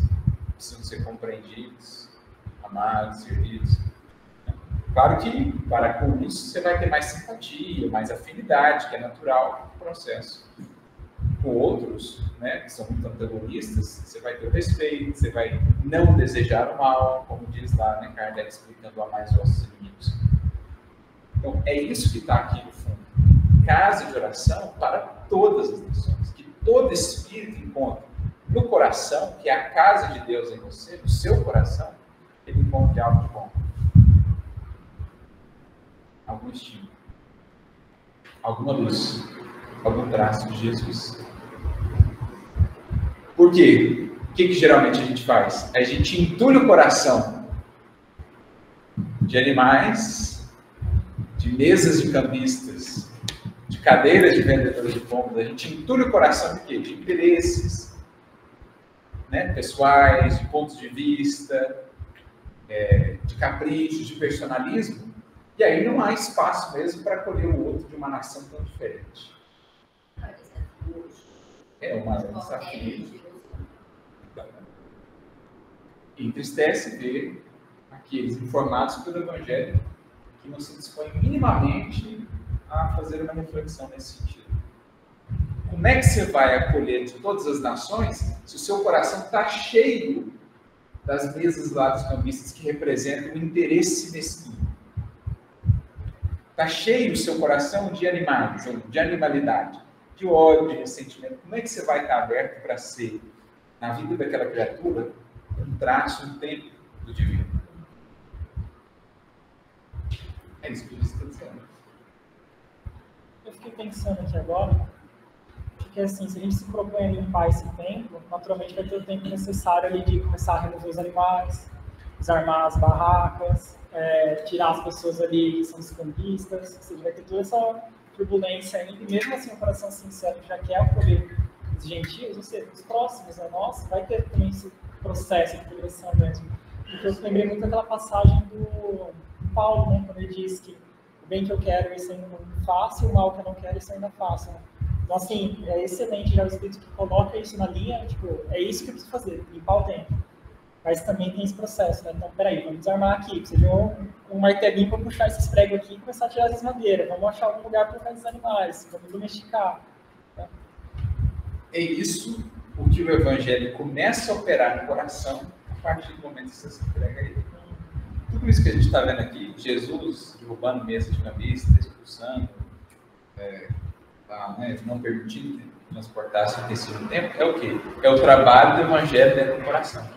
precisam ser compreendidos, amados, servidos. Claro que para com isso você vai ter mais simpatia, mais afinidade, que é natural no processo. Com outros, né, que são muito antagonistas, você vai ter o respeito, você vai não desejar o mal, como diz lá, né, Kardec explicando a mais vossos inimigos. Então, é isso que está aqui no fundo. Casa de oração para todas as nações, que todo espírito encontre no coração, que é a casa de Deus em você, no seu coração, ele encontre algo de bom. Algum estímulo. Alguma luz. Algum traço de Jesus. Por quê? O que, que geralmente a gente faz? A gente entulha o coração de animais, de mesas de cambistas, de cadeiras de vendedores de pombos. A gente entulha o coração de quê? De interesses, né, pessoais, de pontos de vista, é, de capricho, de personalismo, e aí não há espaço mesmo para acolher o outro de uma nação tão diferente. É uma desafio. Entristece ver aqueles informados pelo Evangelho que não se dispõem minimamente a fazer uma reflexão nesse sentido. Como é que você vai acolher de todas as nações se o seu coração está cheio das mesas lá dos cambistas que representam o interesse mesquinho? Está cheio o seu coração de animais, de animalidade, de ódio, de ressentimento. Como é que você vai estar aberto para ser, na vida daquela criatura, um traço, um tempo do divino? É isso que eu estou dizendo. Eu fiquei pensando aqui agora, porque assim, se a gente se propõe a limpar esse tempo, naturalmente vai ter o tempo necessário ali de começar a remover os animais, desarmar as barracas, é, tirar as pessoas ali que são escambistas, ou seja, vai ter toda essa turbulência ainda, e mesmo assim o coração sincero já quer acolher os gentios, ou seja, os próximos a nós, vai ter também esse processo de progressão mesmo. Porque eu lembrei muito daquela passagem do Paulo, né, quando ele diz que o bem que eu quero, isso ainda não faço, e o mal que eu não quero, isso ainda faço. Né? Então, assim, é excelente já o Espírito que coloca isso na linha, tipo, é isso que eu preciso fazer, limpar o tempo. Mas também tem esse processo, né? Então, peraí, vamos desarmar aqui, precisa de um, um martelinho para puxar esses pregos aqui e começar a tirar as madeiras. Vamos achar algum lugar para colocar os animais, vamos domesticar. Né? É isso o que o Evangelho começa a operar no coração a partir do momento que você se entrega a ele. Tudo isso que a gente está vendo aqui, Jesus derrubando mesa de cambista, expulsando, é, tá, né, não permitindo que transportasse o tecido no tempo, é o quê? É o trabalho do evangelho dentro do coração,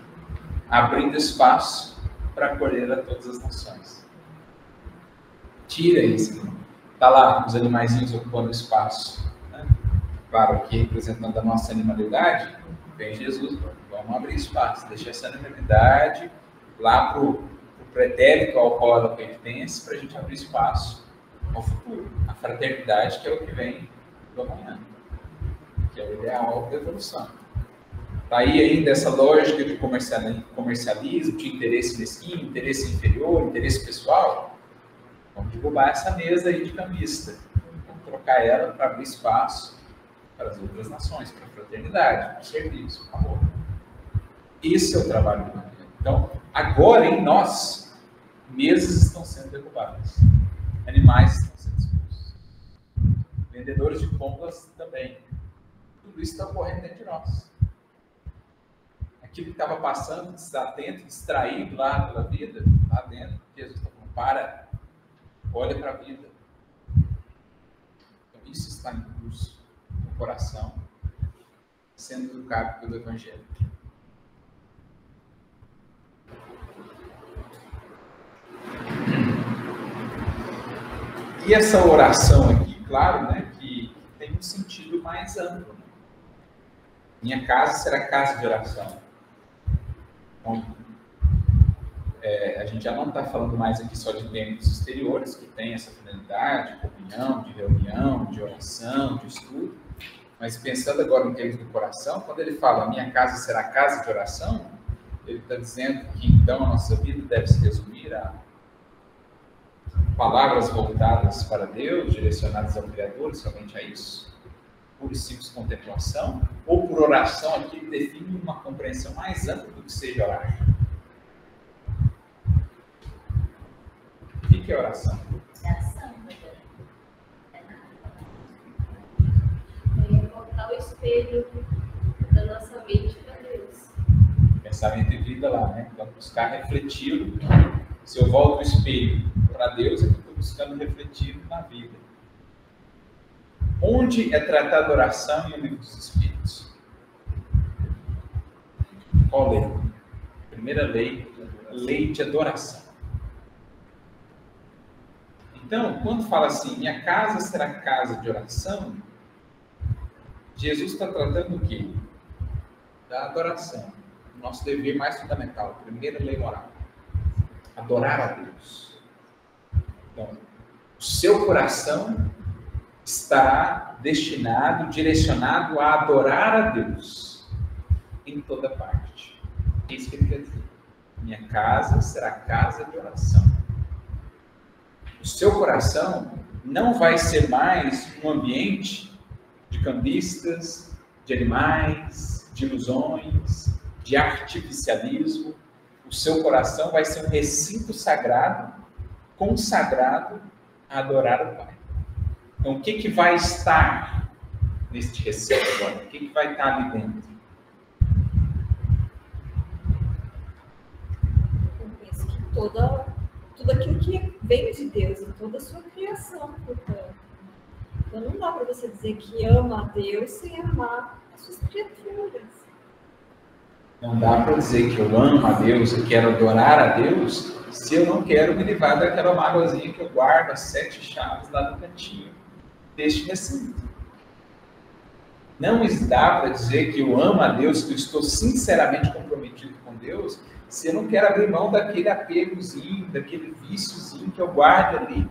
abrindo espaço para acolher a todas as nações. Tira isso. Está lá os animaizinhos ocupando espaço. Né? Claro que representando a nossa animalidade, vem Jesus, vamos abrir espaço, deixar essa animalidade lá para o pretérito ao qual ela pertence, para a gente abrir espaço ao futuro. A fraternidade, que é o que vem do amanhã, que é o ideal da evolução. Está aí ainda essa lógica de comercialismo, de interesse mesquinho, interesse inferior, interesse pessoal. Vamos derrubar essa mesa aí de camista. Vamos trocar ela para abrir espaço para as outras nações, para a fraternidade, para o serviço, para o amor. Esse é o trabalho do. Então, agora em nós, mesas estão sendo derrubadas, animais estão vendedores de pombas também. Tudo isso está ocorrendo dentro de nós. Aquilo que estava passando, desatento, distraído lá pela vida, lá dentro, Jesus está falando, para, olha para a vida. Então, isso está em curso no coração, sendo educado pelo Evangelho. E essa oração aqui, claro, né, que tem um sentido mais amplo. Né? Minha casa será casa de oração. Então, é, a gente já não está falando mais aqui só de templos exteriores, que tem essa finalidade de comunhão, de reunião, de oração, de estudo, mas pensando agora em termos do coração, quando ele fala minha casa será casa de oração, ele está dizendo que então a nossa vida deve se resumir a palavras voltadas para Deus, direcionadas ao Criador, somente a isso? Por simples contemplação? Ou por oração, aqui define uma compreensão mais ampla do que seja orar? O que é oração? É voltar o espelho da nossa mente para Deus. Pensamento e vida lá, né? Então, buscar refletir. Se eu volto o espelho para Deus, é que estou buscando refletir na vida. Onde é tratada oração e o dos Espíritos? Qual lei? Primeira lei, lei de adoração. Então, quando fala assim, minha casa será casa de oração, Jesus está tratando o quê? Da adoração. Nosso dever mais fundamental, primeira lei moral. Adorar a Deus. Então, o seu coração está destinado, direcionado a adorar a Deus em toda parte. É isso que ele quer dizer. Minha casa será casa de oração. O seu coração não vai ser mais um ambiente de cambistas, de animais, de ilusões, de artificialismo. O seu coração vai ser um recinto sagrado, consagrado a adorar o Pai. Então, o que, que vai estar neste recinto agora? O que, que vai estar ali dentro? Eu penso que toda, tudo aquilo que vem de Deus e toda a sua criação, portanto. Então não dá para você dizer que ama a Deus sem amar as suas criaturas. Não dá para dizer que eu amo a Deus e quero adorar a Deus se eu não quero me livrar daquela mágoazinha que eu guardo as sete chaves lá no cantinho deste recinto. Não dá para dizer que eu amo a Deus, que eu estou sinceramente comprometido com Deus, se eu não quero abrir mão daquele apegozinho, daquele víciozinho que eu guardo ali,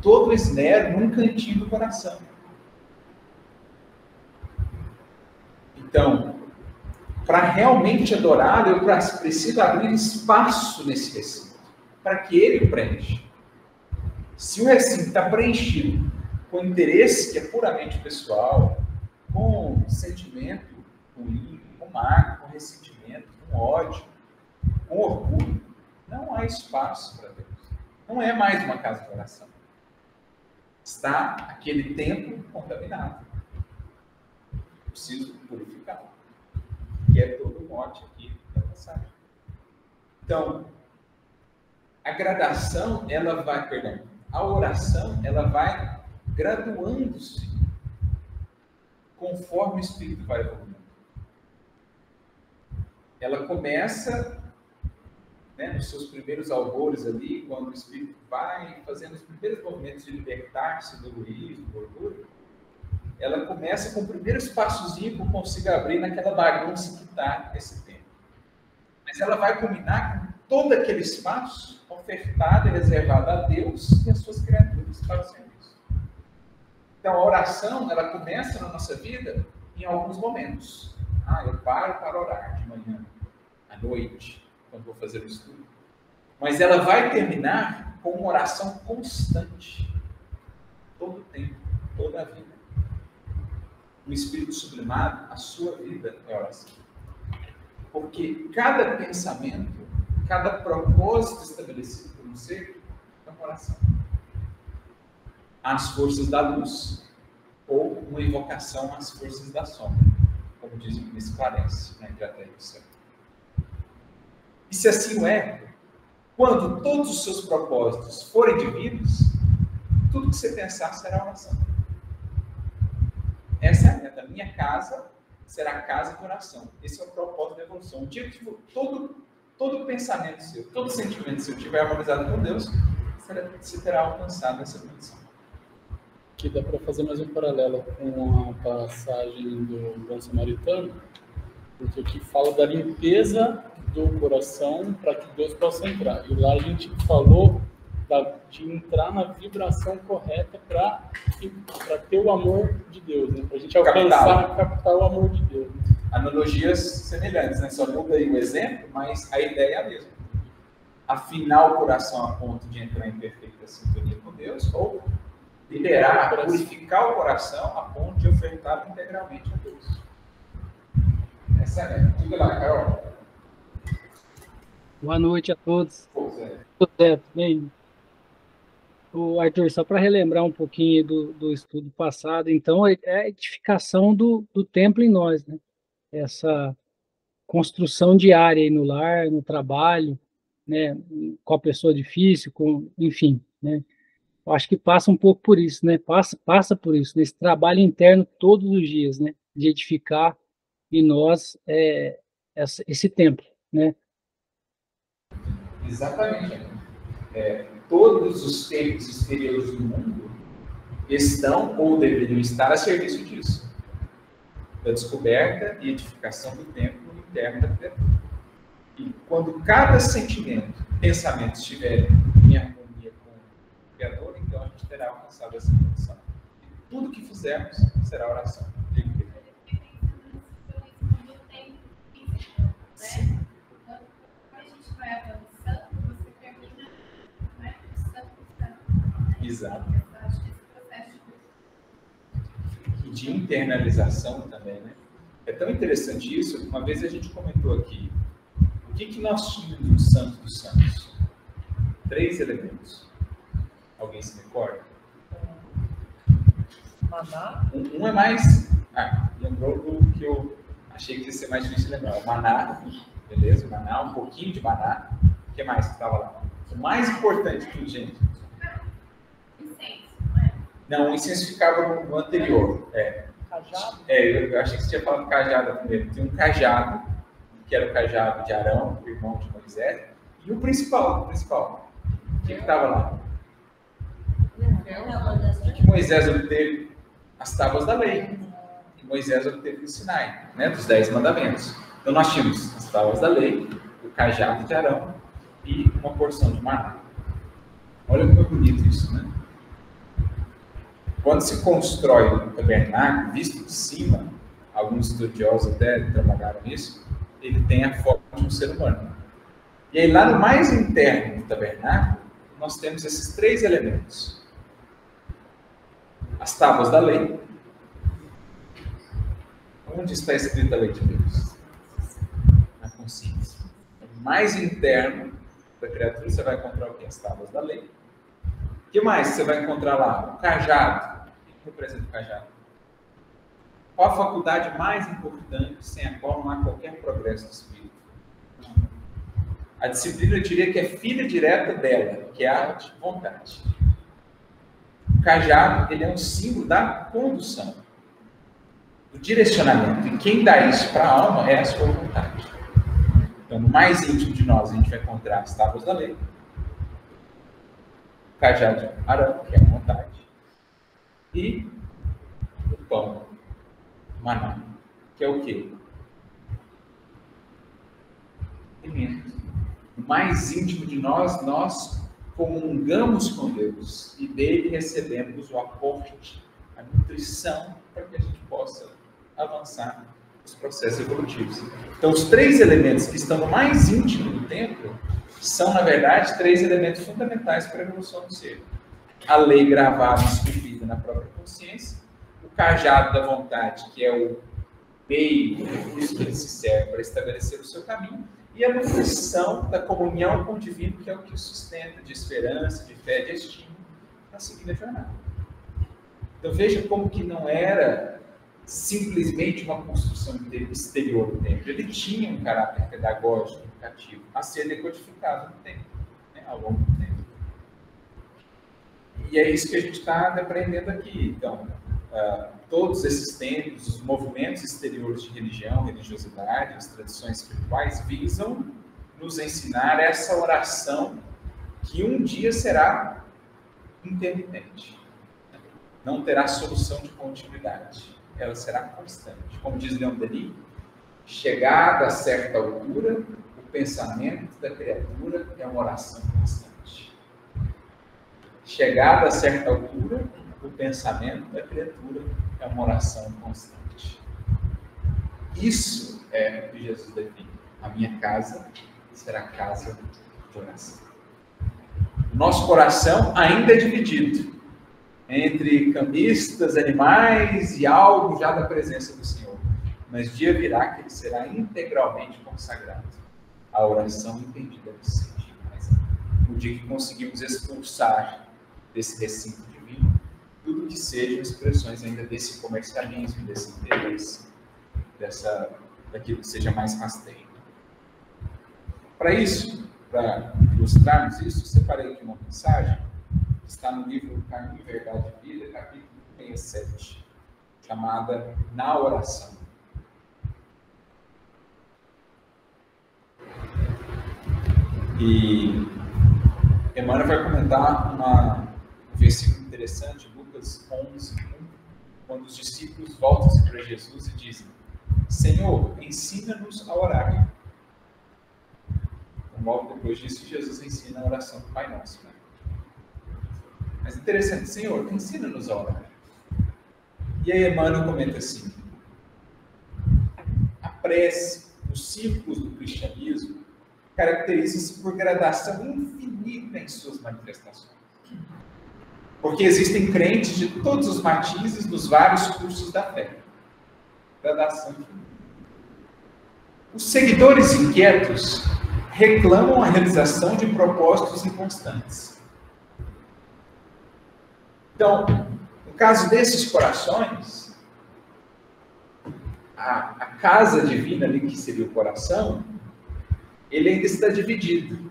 todo esmero num cantinho do coração. Então, para realmente adorá-lo, eu preciso abrir espaço nesse recinto, para que ele preencha. Se o recinto está preenchido com interesse que é puramente pessoal, com sentimento ruim, com mágoa, com ressentimento, com ódio, com orgulho, não há espaço para Deus. Não é mais uma casa de oração. Está aquele templo contaminado. Preciso purificá-lo. Que é todo o mote aqui da passagem. Então, a gradação, ela vai, perdão, a oração, ela vai graduando-se conforme o Espírito vai evoluindo. Ela começa né, nos seus primeiros albores ali, quando o Espírito vai fazendo os primeiros movimentos de libertar-se do egoísmo, do orgulho, ela começa com o primeiro espaçozinho que eu consigo abrir naquela bagunça que está esse tempo. Mas ela vai culminar com todo aquele espaço ofertado e reservado a Deus e às suas criaturas para o serviço. Então, a oração, ela começa na nossa vida em alguns momentos. Ah, eu paro para orar de manhã, à noite, quando vou fazer o estudo. Mas ela vai terminar com uma oração constante. Todo o tempo, toda a vida. O Espírito sublimado, a sua vida é oração. Porque cada pensamento, cada propósito estabelecido por um ser é uma oração às forças da luz ou uma invocação às forças da sombra, como diz o Cristo Clarence na Inglaterra do Céu. E se assim é, quando todos os seus propósitos forem divinos, tudo que você pensar será oração. Essa é a meta. Minha casa será casa de oração. Esse é o propósito da evolução. O dia que todo todo pensamento seu, todo sentimento seu estiver harmonizado com Deus, você terá alcançado essa condição. Que dá para fazer mais um paralelo com a passagem do Bom Samaritano, porque aqui fala da limpeza do coração para que Deus possa entrar. E lá a gente falou da, de entrar na vibração correta para ter o amor de Deus, né? para a gente alcançar, captar o amor de Deus. Né? Analogias semelhantes, né? só muda aí o exemplo, mas a ideia é a mesma. Afinar o coração a ponto de entrar em perfeita sintonia com Deus, ou liberar, purificar o coração a ponto de ofertar integralmente a Deus. Essa é. Diga lá, Carol. Boa noite a todos. Tudo certo, bem? O Arthur, só para relembrar um pouquinho do, do estudo passado, então, é, é a edificação do, do templo em nós, né? Essa construção diária no lar, no trabalho, né? Com a pessoa difícil, com, enfim, né? Acho que passa um pouco por isso, né? Passa, passa por isso, nesse trabalho interno todos os dias, né? De edificar em nós é, essa, esse templo, né? Exatamente. É, todos os tempos exteriores do mundo estão ou deveriam estar a serviço disso da descoberta e edificação do templo interno da criatura. E quando cada sentimento, pensamento estiver em harmonia com o Criador, então a gente terá alcançado essa condição. E tudo que fizermos será oração. Digo que Sim. Quando a gente vai avançando, você termina né, Exato. E de internalização também, né? É tão interessante isso, uma vez a gente comentou aqui, o que, que nós tínhamos no Santo dos Santos? Três elementos. Alguém se recorda? Maná. Um, um é mais. Ah, lembrou do que eu achei que ia ser mais difícil lembrar. O maná, beleza? O maná, um pouquinho de maná. O que mais que estava lá? O mais importante de tudo, gente. Não, o incenso ficava no, no anterior. É. Cajado? É, eu, eu achei que você tinha falado cajado primeiro. Tem um cajado, que era o cajado de Arão, o irmão de Moisés, e o principal, o principal. O que estava lá? Que Moisés obteve as tábuas da lei. Que Moisés obteve no Sinai, né, dos Dez Mandamentos. Então nós tínhamos as tábuas da lei, o cajado de Arão e uma porção de maná. Olha como é bonito isso, né? Quando se constrói o tabernáculo, visto de cima, alguns estudiosos até trabalharam nisso, ele tem a forma de um ser humano. E aí, lá no mais interno do tabernáculo, nós temos esses três elementos: as tábuas da lei. Onde está escrita a lei de Deus? Na consciência. No mais interno da criatura, você vai encontrar o que? As tábuas da lei. O que mais você vai encontrar lá? O cajado. O que representa o cajado? Qual a faculdade mais importante sem a qual não há qualquer progresso do espírito? A disciplina, eu diria que é filha direta dela, que é a vontade. O cajado, ele é um símbolo da condução, do direcionamento. E quem dá isso para a alma é a sua vontade. Então, no mais íntimo de nós, a gente vai encontrar as tábuas da lei, cajado de Arão, que é a vontade, e o pão, maná, que é o quê? Alimento. O mais íntimo de nós, nós comungamos com Deus e dele recebemos o aporte, a nutrição, para que a gente possa avançar nos processos evolutivos. Então, os três elementos que estão mais íntimo do templo são, na verdade, três elementos fundamentais para a evolução do ser. A lei gravada e esculpida na própria consciência, o cajado da vontade, que é o meio, que ele se serve para estabelecer o seu caminho, e a nutrição da comunhão com o divino, que é o que o sustenta de esperança, de fé, de estímulo para seguir a jornada. Então veja como que não era simplesmente uma construção exterior do templo. Ele tinha um caráter pedagógico, educativo, a ser decodificado no tempo, né, ao longo do tempo. E é isso que a gente está aprendendo aqui. Então, uh, todos esses templos, os movimentos exteriores de religião, religiosidade, as tradições espirituais visam nos ensinar essa oração que um dia será intermitente. Não terá solução de continuidade. Ela será constante. Como diz Leon Denis, chegada a certa altura, o pensamento da criatura é uma oração constante. Chegada a certa altura, o pensamento da criatura é uma oração constante. Isso é o que Jesus define. A minha casa será casa de oração. Nosso coração ainda é dividido entre cambistas, animais e algo já da presença do Senhor. Mas dia virá que ele será integralmente consagrado à oração entendida nesse sentido. Mas o dia que conseguimos expulsar desse recinto divino tudo que sejam expressões ainda desse comercialismo, desse interesse, dessa, daquilo que seja mais rasteiro. Para isso, para ilustrarmos isso, separei aqui uma mensagem que está no livro Caminho, Verdade e Vida, capítulo 67, chamada Na Oração. E Emmanuel vai comentar um versículo interessante, Lucas 11, 1, quando os discípulos voltam-se para Jesus e dizem: Senhor, ensina-nos a orar Logo depois disso, Jesus ensina a oração do Pai Nosso. Né? Mas interessante, Senhor, ensina-nos a orar. E aí Emmanuel comenta assim: a prece, os círculos do cristianismo, caracteriza-se por gradação infinita em suas manifestações. Porque existem crentes de todos os matizes dos vários cursos da fé. Gradação infinita. Os seguidores inquietos reclamam a realização de propósitos inconstantes. Então, no caso desses corações, a, a casa divina ali, que seria o coração, ele ainda está dividido.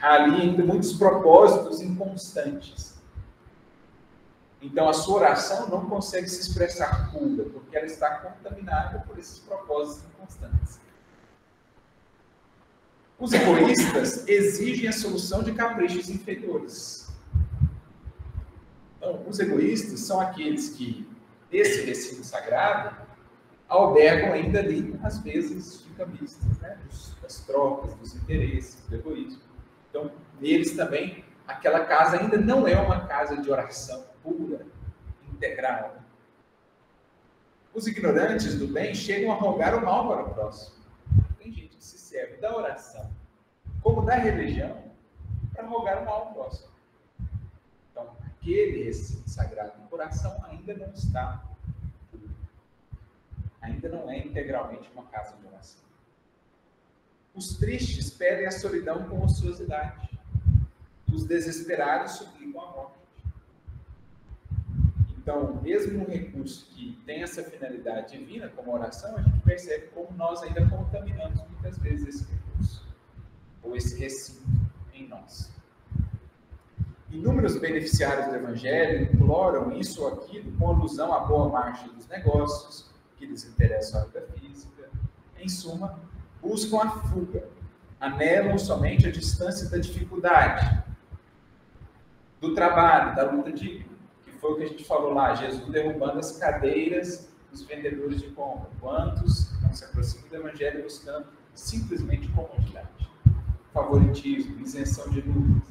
Ali ainda muitos propósitos inconstantes. Então, a sua oração não consegue se expressar pura, porque ela está contaminada por esses propósitos inconstantes. Os egoístas exigem a solução de caprichos inferiores. Então, os egoístas são aqueles que, desse recinto sagrado, albergam ainda ali as mesas de cambistas, né? das trocas, dos interesses, do egoísmo. Então, neles também, aquela casa ainda não é uma casa de oração pura, integral. Os ignorantes do bem chegam a rogar o mal para o próximo serve da oração como da religião para rogar o mal ao próximo. Então, aquele recinto sagrado do coração ainda não está ainda não é integralmente uma casa de oração. Os tristes pedem a solidão com ociosidade. Os desesperados suplicam a morte. Então, mesmo um recurso que tem essa finalidade divina, como oração, a gente percebe como nós ainda contaminamos muitas vezes esse recurso, ou esse recinto em nós. Inúmeros beneficiários do Evangelho imploram isso ou aquilo com alusão à boa marcha dos negócios, que lhes interessa a vida física. Em suma, buscam a fuga, anelam somente a distância da dificuldade, do trabalho, da luta digna foi o que a gente falou lá, Jesus derrubando as cadeiras dos vendedores de compra. Quantos não se aproximam do Evangelho buscando simplesmente comodidade, favoritismo, isenção de dúvidas?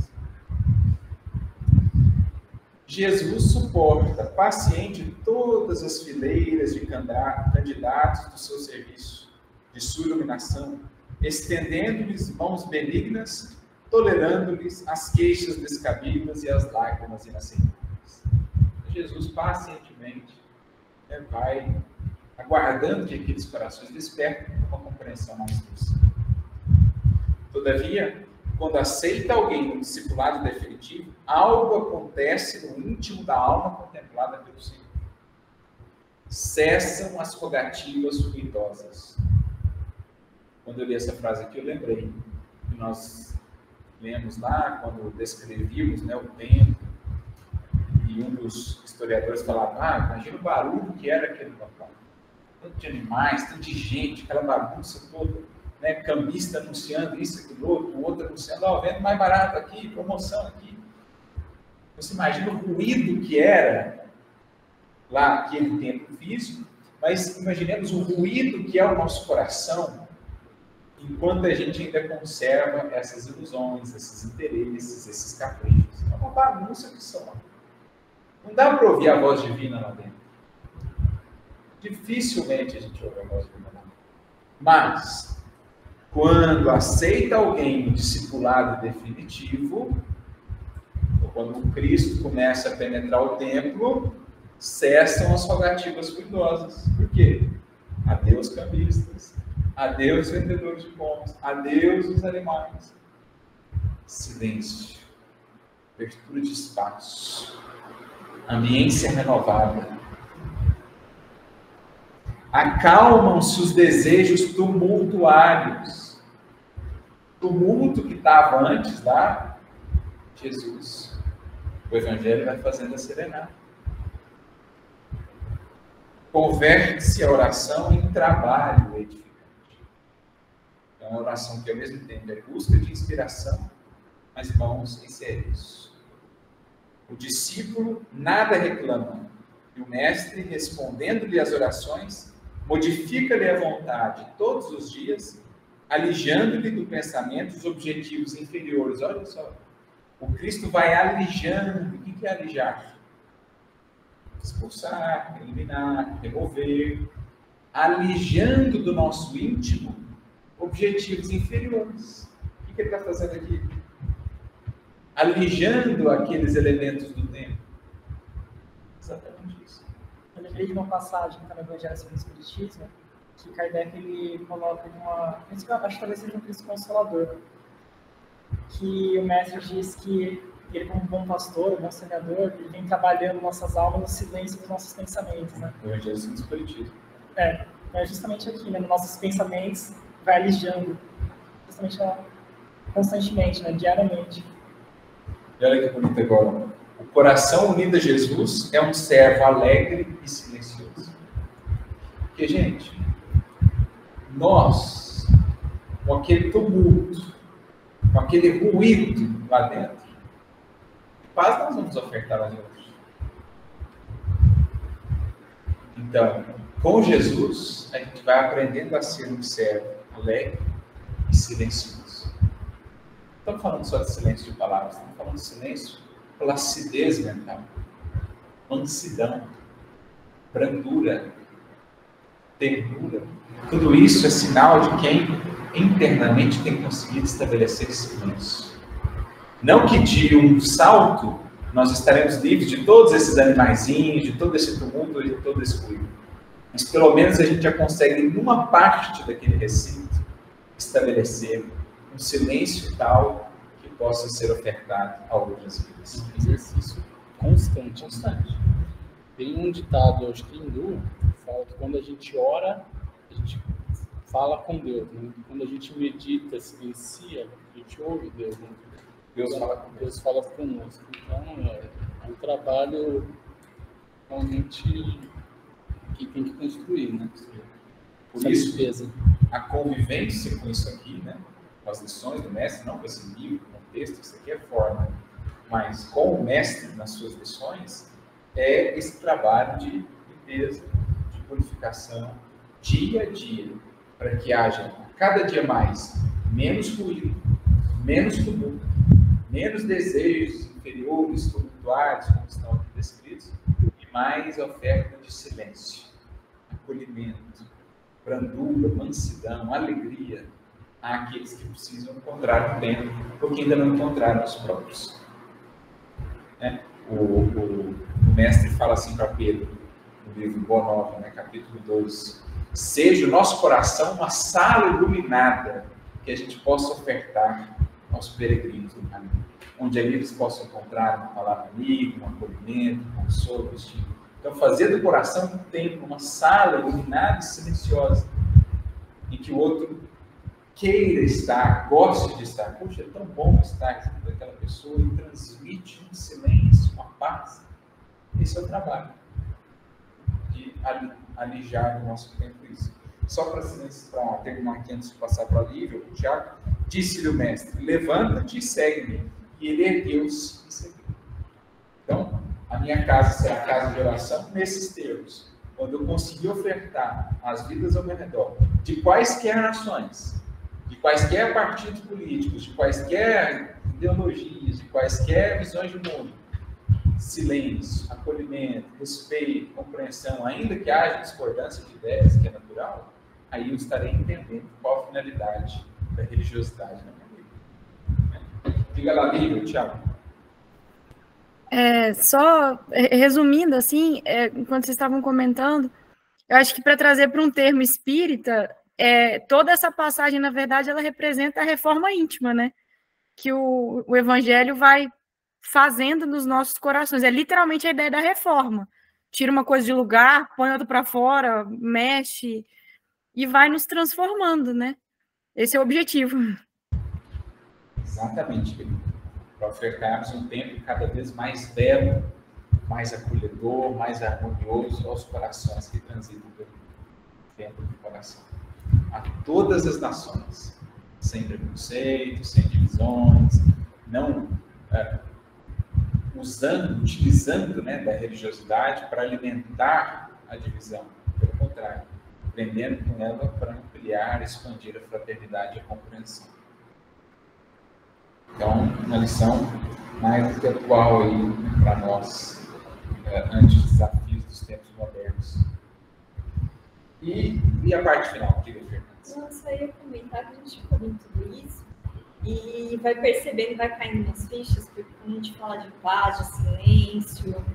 Jesus suporta paciente todas as fileiras de candidatos do seu serviço, de sua iluminação, estendendo-lhes mãos benignas, tolerando-lhes as queixas descabidas e as lágrimas inaceitáveis. Jesus pacientemente né, vai aguardando que aqueles corações despertem uma compreensão mais lúcida. Todavia, quando aceita alguém no discipulado definitivo, algo acontece no íntimo da alma contemplada pelo Senhor. Cessam as rogativas ruidosas. Quando eu li essa frase aqui, eu lembrei que nós lemos lá, quando descrevíamos né, o tempo, e um dos historiadores falava, ah, imagina o barulho que era aquele local. Tanto de animais, tanto de gente, aquela bagunça toda. Né, cambista anunciando isso, aquilo outro, outro anunciando, ó, oh, vendo mais barato aqui, promoção aqui. Você imagina o ruído que era lá aquele tempo físico, mas imaginemos o ruído que é o nosso coração enquanto a gente ainda conserva essas ilusões, esses interesses, esses caprichos. É uma bagunça que são. Não dá para ouvir a voz divina lá dentro. Dificilmente a gente ouve a voz divina lá dentro. Mas, quando aceita alguém discipulado definitivo, ou quando Cristo começa a penetrar o templo, cessam as rogativas cuidosas. Por quê? Adeus cambistas, adeus vendedores de pombos, adeus os animais. Silêncio, abertura de espaço, ambiência renovada. Acalmam-se os desejos tumultuários. Tumulto que estava antes lá, Jesus. O Evangelho vai fazendo a serenar. Converte-se a oração em trabalho edificante. É uma oração que ao mesmo tempo é busca de inspiração, mas mãos em serviço. O discípulo nada reclama, e o mestre, respondendo-lhe as orações, modifica-lhe a vontade todos os dias, alijando-lhe do pensamento os objetivos inferiores. Olha só, o Cristo vai alijando. O que é alijar? Expulsar, eliminar, remover, alijando do nosso íntimo objetivos inferiores. O que ele está fazendo aqui? alijando aqueles elementos do tempo. Exatamente isso. De uma passagem que está no Evangelho segundo o Espiritismo, que Kardec ele coloca uma. Acho que talvez seja um Cristo Consolador. Que o mestre diz que ele, como bom pastor, um bom senador, ele vem trabalhando nossas almas no silêncio dos nossos pensamentos. Né? O Evangelho segundo o Espiritismo. É, é justamente aqui, né? Nos nossos pensamentos, vai alijando. Justamente constantemente, né? diariamente. E olha que bonito agora. O coração unido a Jesus é um servo alegre e silencioso. Porque, gente, nós, com aquele tumulto, com aquele ruído lá dentro, paz nós vamos ofertar a Deus? Então, com Jesus, a gente vai aprendendo a ser um servo alegre e silencioso estamos falando só de silêncio de palavras, estamos falando de silêncio, placidez mental, mansidão, brandura, ternura. Tudo isso é sinal de quem internamente tem conseguido estabelecer silêncio. Não que de um salto nós estaremos livres de todos esses animaizinhos, de todo esse tumulto e de todo esse ruído. Mas pelo menos a gente já consegue, numa parte daquele recinto, estabelecer um silêncio tal possa ser ofertado a outras vidas. Um exercício constante. Constante. Tem um ditado, acho que hindu, que fala que quando a gente ora, a gente fala com Deus. Né? Quando a gente medita, silencia, a gente ouve Deus. Né? Deus fala com Deus fala conosco. Então, é, é um trabalho realmente que tem que construir, né? Por isso, a convivência com isso aqui, né? com as lições do mestre, não com esse livro, isso aqui é forma, mas com o mestre nas suas lições, é esse trabalho de limpeza, de purificação, dia a dia, para que haja cada dia mais menos ruído, menos tumulto, menos desejos inferiores, tumultuários, como estão aqui descritos, e mais oferta de silêncio, acolhimento, brandura, mansidão, alegria, àqueles que precisam encontrar o bem, porque ainda não encontraram os próprios. Né? O, o, o, mestre fala assim para Pedro, no livro Boa Nova, né? capítulo 12: Seja o nosso coração uma sala iluminada que a gente possa ofertar aos peregrinos do caminho, onde ali eles possam encontrar uma palavra amiga, um acolhimento, um consolo, estímulo. Então, fazer do coração um templo, uma sala iluminada e silenciosa, em que o outro queira estar, goste de estar. Poxa, é tão bom estar junto daquela pessoa e transmite um silêncio, uma paz. Esse é o trabalho de alijar no nosso tempo isso. só para terminar aqui antes de passar para o Lívio, o Tiago, disse-lhe o mestre: Levanta-te e segue-me. E ele ergueu-se e seguiu. Então, a minha casa será casa de oração nesses termos, quando eu conseguir ofertar as vidas ao meu redor, de quaisquer nações, de quaisquer partidos políticos, de quaisquer ideologias, de quaisquer visões de mundo, silêncio, acolhimento, respeito, compreensão, ainda que haja discordância de ideias, que é natural, aí eu estarei entendendo qual a finalidade da religiosidade na minha vida. Diga lá, Lívia, Tiago. É, só resumindo, assim, é, enquanto vocês estavam comentando, eu acho que para trazer para um termo espírita, é, toda essa passagem, na verdade, ela representa a reforma íntima, né? Que o, o evangelho vai fazendo nos nossos corações. É literalmente a ideia da reforma. Tira uma coisa de lugar, põe outra para fora, mexe e vai nos transformando, né? Esse é o objetivo. Exatamente, Para ofertarmos um tempo cada vez mais belo, mais acolhedor, mais harmonioso aos corações que transitam pelo tempo do coração. A todas as nações, sem preconceito, sem divisões, não é, usando, utilizando né, da religiosidade para alimentar a divisão. Pelo contrário, aprendendo com ela para ampliar, expandir a fraternidade e a compreensão. Então, uma lição mais atual aí para nós, é, ante os desafios dos tempos modernos. E, e a parte final, diga, Fernandes. Não, só ia comentar que a gente falou tudo isso e vai percebendo, vai caindo nas fichas, porque quando a gente fala de paz, de silêncio,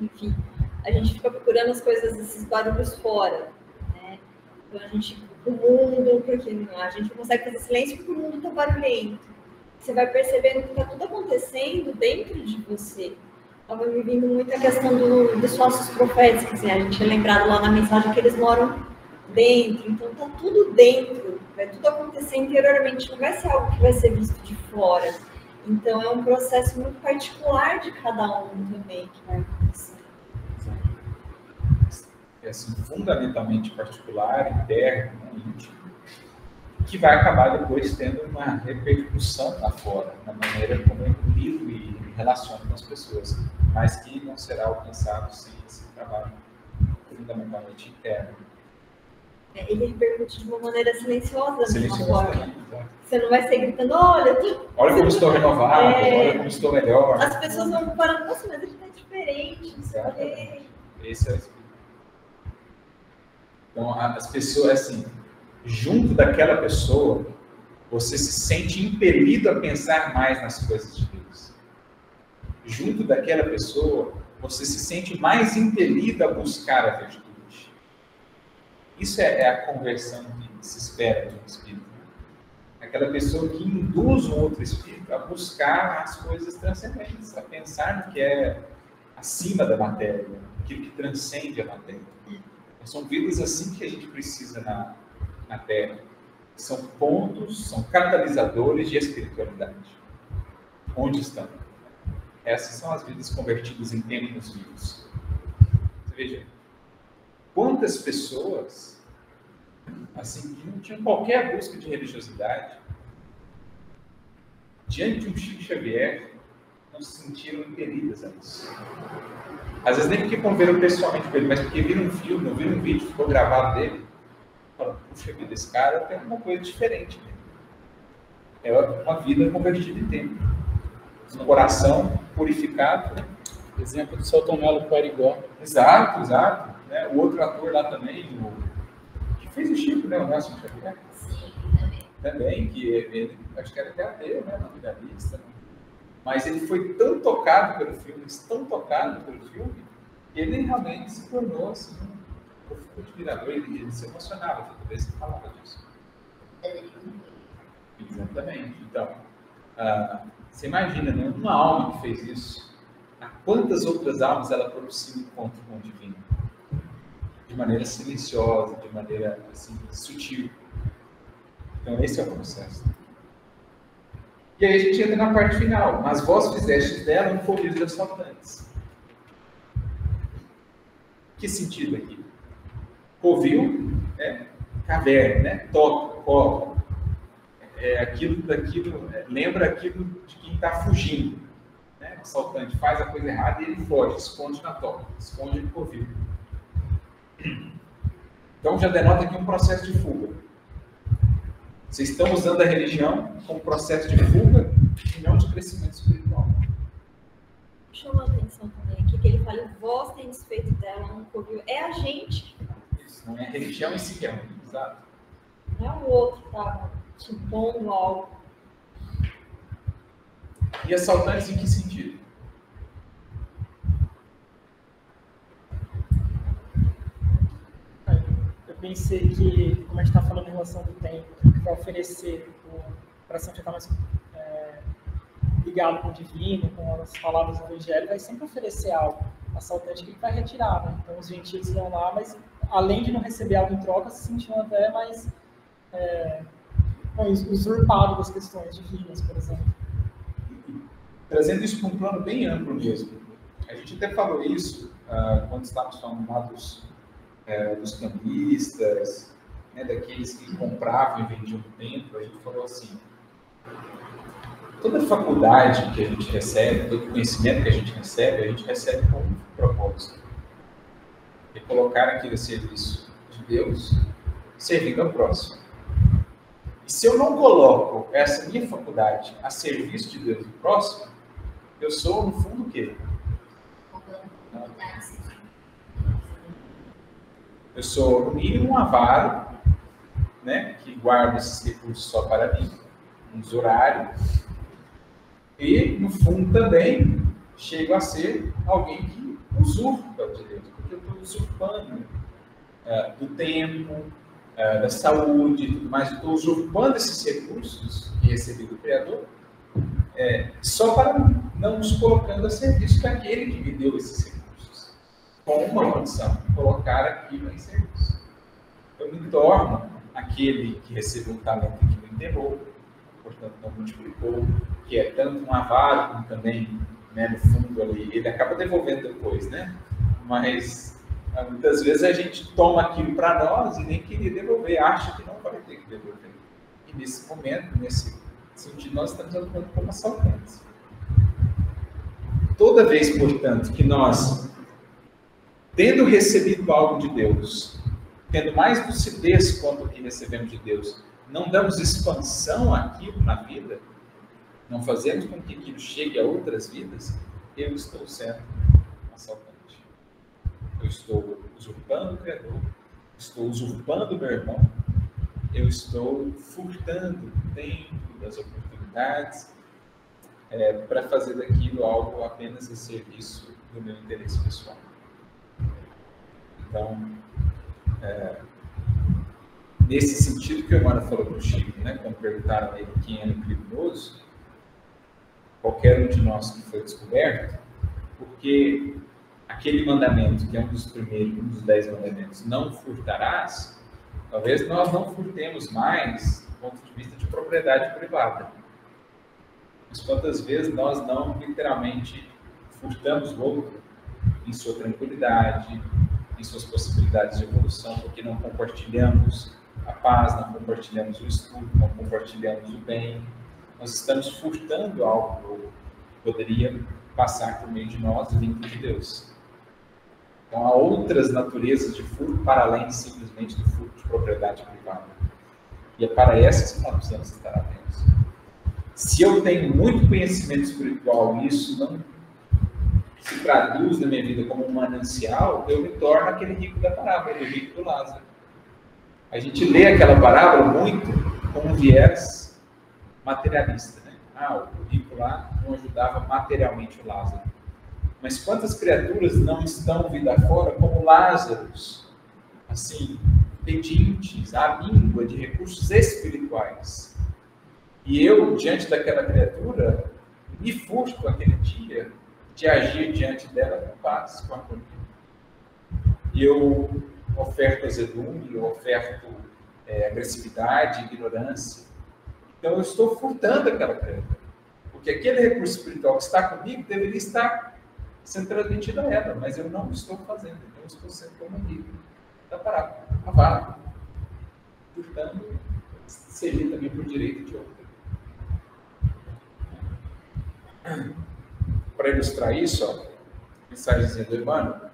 enfim, a gente fica procurando as coisas, esses barulhos fora, né? Então a gente, o mundo, porque a gente não consegue fazer silêncio porque o mundo está barulhento. Você vai percebendo que está tudo acontecendo dentro de você. Estava me vindo muito a questão do, dos falsos profetas, que assim, a gente é lembrado lá na mensagem que eles moram dentro, então está tudo dentro vai tudo acontecer interiormente, não vai ser algo que vai ser visto de fora. Então é um processo muito particular de cada um também que vai acontecer. É assim, fundamentalmente particular, interno, íntimo, que vai acabar depois tendo uma repercussão lá fora, na maneira como eu lido e relaciono com as pessoas, mas que não será alcançado sem esse trabalho fundamentalmente interno. É, ele repercute de uma maneira silenciosa, silenciosa forma. Você não vai ser gritando, olha, tô... olha como estou renovado, é... olha como estou melhor. As pessoas vão parando, nossa, mas ele está diferente, não sei o quê. Esse é o espírito. Então, as pessoas, assim, junto daquela pessoa, você se sente impelido a pensar mais nas coisas de Deus. Junto daquela pessoa, você se sente mais impelido a buscar a virtude. Isso é, é, a conversão que se espera de um espírito. Aquela pessoa que induz um outro espírito a buscar as coisas transcendentes, a pensar no que é acima da matéria, aquilo que transcende a matéria. Então, são vidas assim que a gente precisa na, na Terra. São pontos, são catalisadores de espiritualidade. Onde estão? Essas são as vidas convertidas em tempos vivos. Você veja, Quantas pessoas, assim, que não tinham qualquer busca de religiosidade, diante de um Chico Xavier, não se sentiram impelidas a isso. Às vezes nem porque conviveram pessoalmente com ele, mas porque viram um filme, viram um vídeo, ficou gravado dele, falam, puxa vida, esse cara tem uma coisa diferente. Né? É uma vida convertida em tempo. Um coração purificado. Né? Exemplo do Celton Melo Parigó. Exato, exato né? O outro ator lá também, o, que fez o Chico, né? O Nelson Xavier. Sim, também. Que ele, acho que era até ateu, né? Na vida vista. Mas ele foi tão tocado pelo filme, tão tocado pelo filme, que ele realmente se tornou assim, um admirador, ele, ele se emocionava toda vez que falava disso. Exatamente. Então, uh, você imagina, né? Uma alma que fez isso, a quantas outras almas ela propicia um encontro com o divino? de maneira silenciosa, de maneira assim, sutil. Então, esse é o processo. E aí a gente entra na parte final. Mas vós fizestes dela um colírio das faltantes. Que sentido aqui? Covil é caverna, né? Toca, cola. É aquilo daquilo, é, lembra aquilo de quem está fugindo. Né? O assaltante faz a coisa errada e ele foge, esconde na toca, esconde no covil. Então já denota aqui um processo de fuga. Vocês estão usando a religião como processo de fuga e não de crescimento espiritual. Chama a atenção também aqui que ele fala: vós tendes feito dela um covil. É a gente. Isso, não é a religião em si é ruim, exato. Não é o outro que está impondo algo. E assaltantes em que sentido? Eu pensei que, como a gente está falando em relação do tempo, para oferecer para São estar mais é, ligado com o divino, com as palavras do Evangelho, vai sempre oferecer algo. Assaltante que ele vai retirar, né? Então os gentios vão lá, mas além de não receber algo em troca, se sentindo até mais é, usurpado das questões divinas, por exemplo. Trazendo isso para um plano bem amplo mesmo. A gente até falou isso uh, quando estávamos falando lá dos, uh, dos cambistas, né, daqueles que compravam e vendiam o templo. A gente falou assim: toda faculdade que a gente recebe, todo conhecimento que a gente recebe, a gente recebe com um propósito. É colocar aquilo a serviço de Deus, servindo ao próximo. E se eu não coloco essa minha faculdade a serviço de Deus e próximo, eu sou, no fundo, o quê? Eu sou, no mínimo, um avaro, né, que guarda esses recursos só para mim, um usurário, e, no fundo, também chego a ser alguém que usurpa de Deus, porque eu estou usurpando uh, do tempo, uh, da saúde, tudo mais, estou usurpando esses recursos que recebi do Criador, é, só para não nos colocando a serviço daquele que me deu esses recursos, com uma condição, colocar aquilo em serviço. Eu me torno aquele que recebeu um talento que não enterrou, portanto não multiplicou, que é tanto um avaro como também, né, no fundo ali, ele acaba devolvendo depois, né? Mas muitas vezes a gente toma aquilo para nós e nem queria devolver, acha que não vai ter que devolver. E nesse momento, nesse sentido, nós estamos atuando como assaltantes. Toda vez, portanto, que nós, tendo recebido algo de Deus, tendo mais lucidez quanto o que recebemos de Deus, não damos expansão àquilo na vida, não fazemos com que aquilo chegue a outras vidas, eu estou sendo assaltante. Eu estou usurpando o Criador, estou usurpando o meu irmão, eu estou furtando tempo das oportunidades é, para fazer daquilo algo apenas a serviço do meu interesse pessoal. Então, é, nesse sentido que o Emmanuel falou para o Chico, né, quando perguntaram ele quem era o criminoso, qualquer um de nós que foi descoberto, porque aquele mandamento, que é um dos primeiros, um dos dez mandamentos, não furtarás, talvez nós não furtemos mais do ponto de vista de propriedade privada. Mas quantas vezes nós não literalmente furtamos o outro em sua tranquilidade, em suas possibilidades de evolução, porque não compartilhamos a paz, não compartilhamos o estudo, não compartilhamos o bem. Nós estamos furtando algo que poderia passar por meio de nós vindo de Deus. Então, há outras naturezas de furto para além simplesmente do furto de propriedade privada. E é para essas que nós precisamos estar atentos. Se eu tenho muito conhecimento espiritual e isso não se traduz na minha vida como um manancial, eu me torno aquele rico da parábola, o rico do Lázaro. A gente lê aquela parábola muito com um viés materialista. Né? Ah, o rico lá não ajudava materialmente o Lázaro. Mas quantas criaturas não estão vida fora como Lázaros, assim, pedintes, à língua de recursos espirituais. E eu, diante daquela criatura, me furto aquele dia de agir diante dela com paz, com harmonia. Eu oferto azedume, eu oferto é, agressividade, ignorância. Então eu estou furtando aquela criatura. Porque aquele recurso espiritual que está comigo deveria estar sendo transmitido a ela, mas eu não estou fazendo. Então estou sendo como amigo. Parado, avaro. portanto, seria também por direito de outra. Para ilustrar isso, ó, do Emmanuel,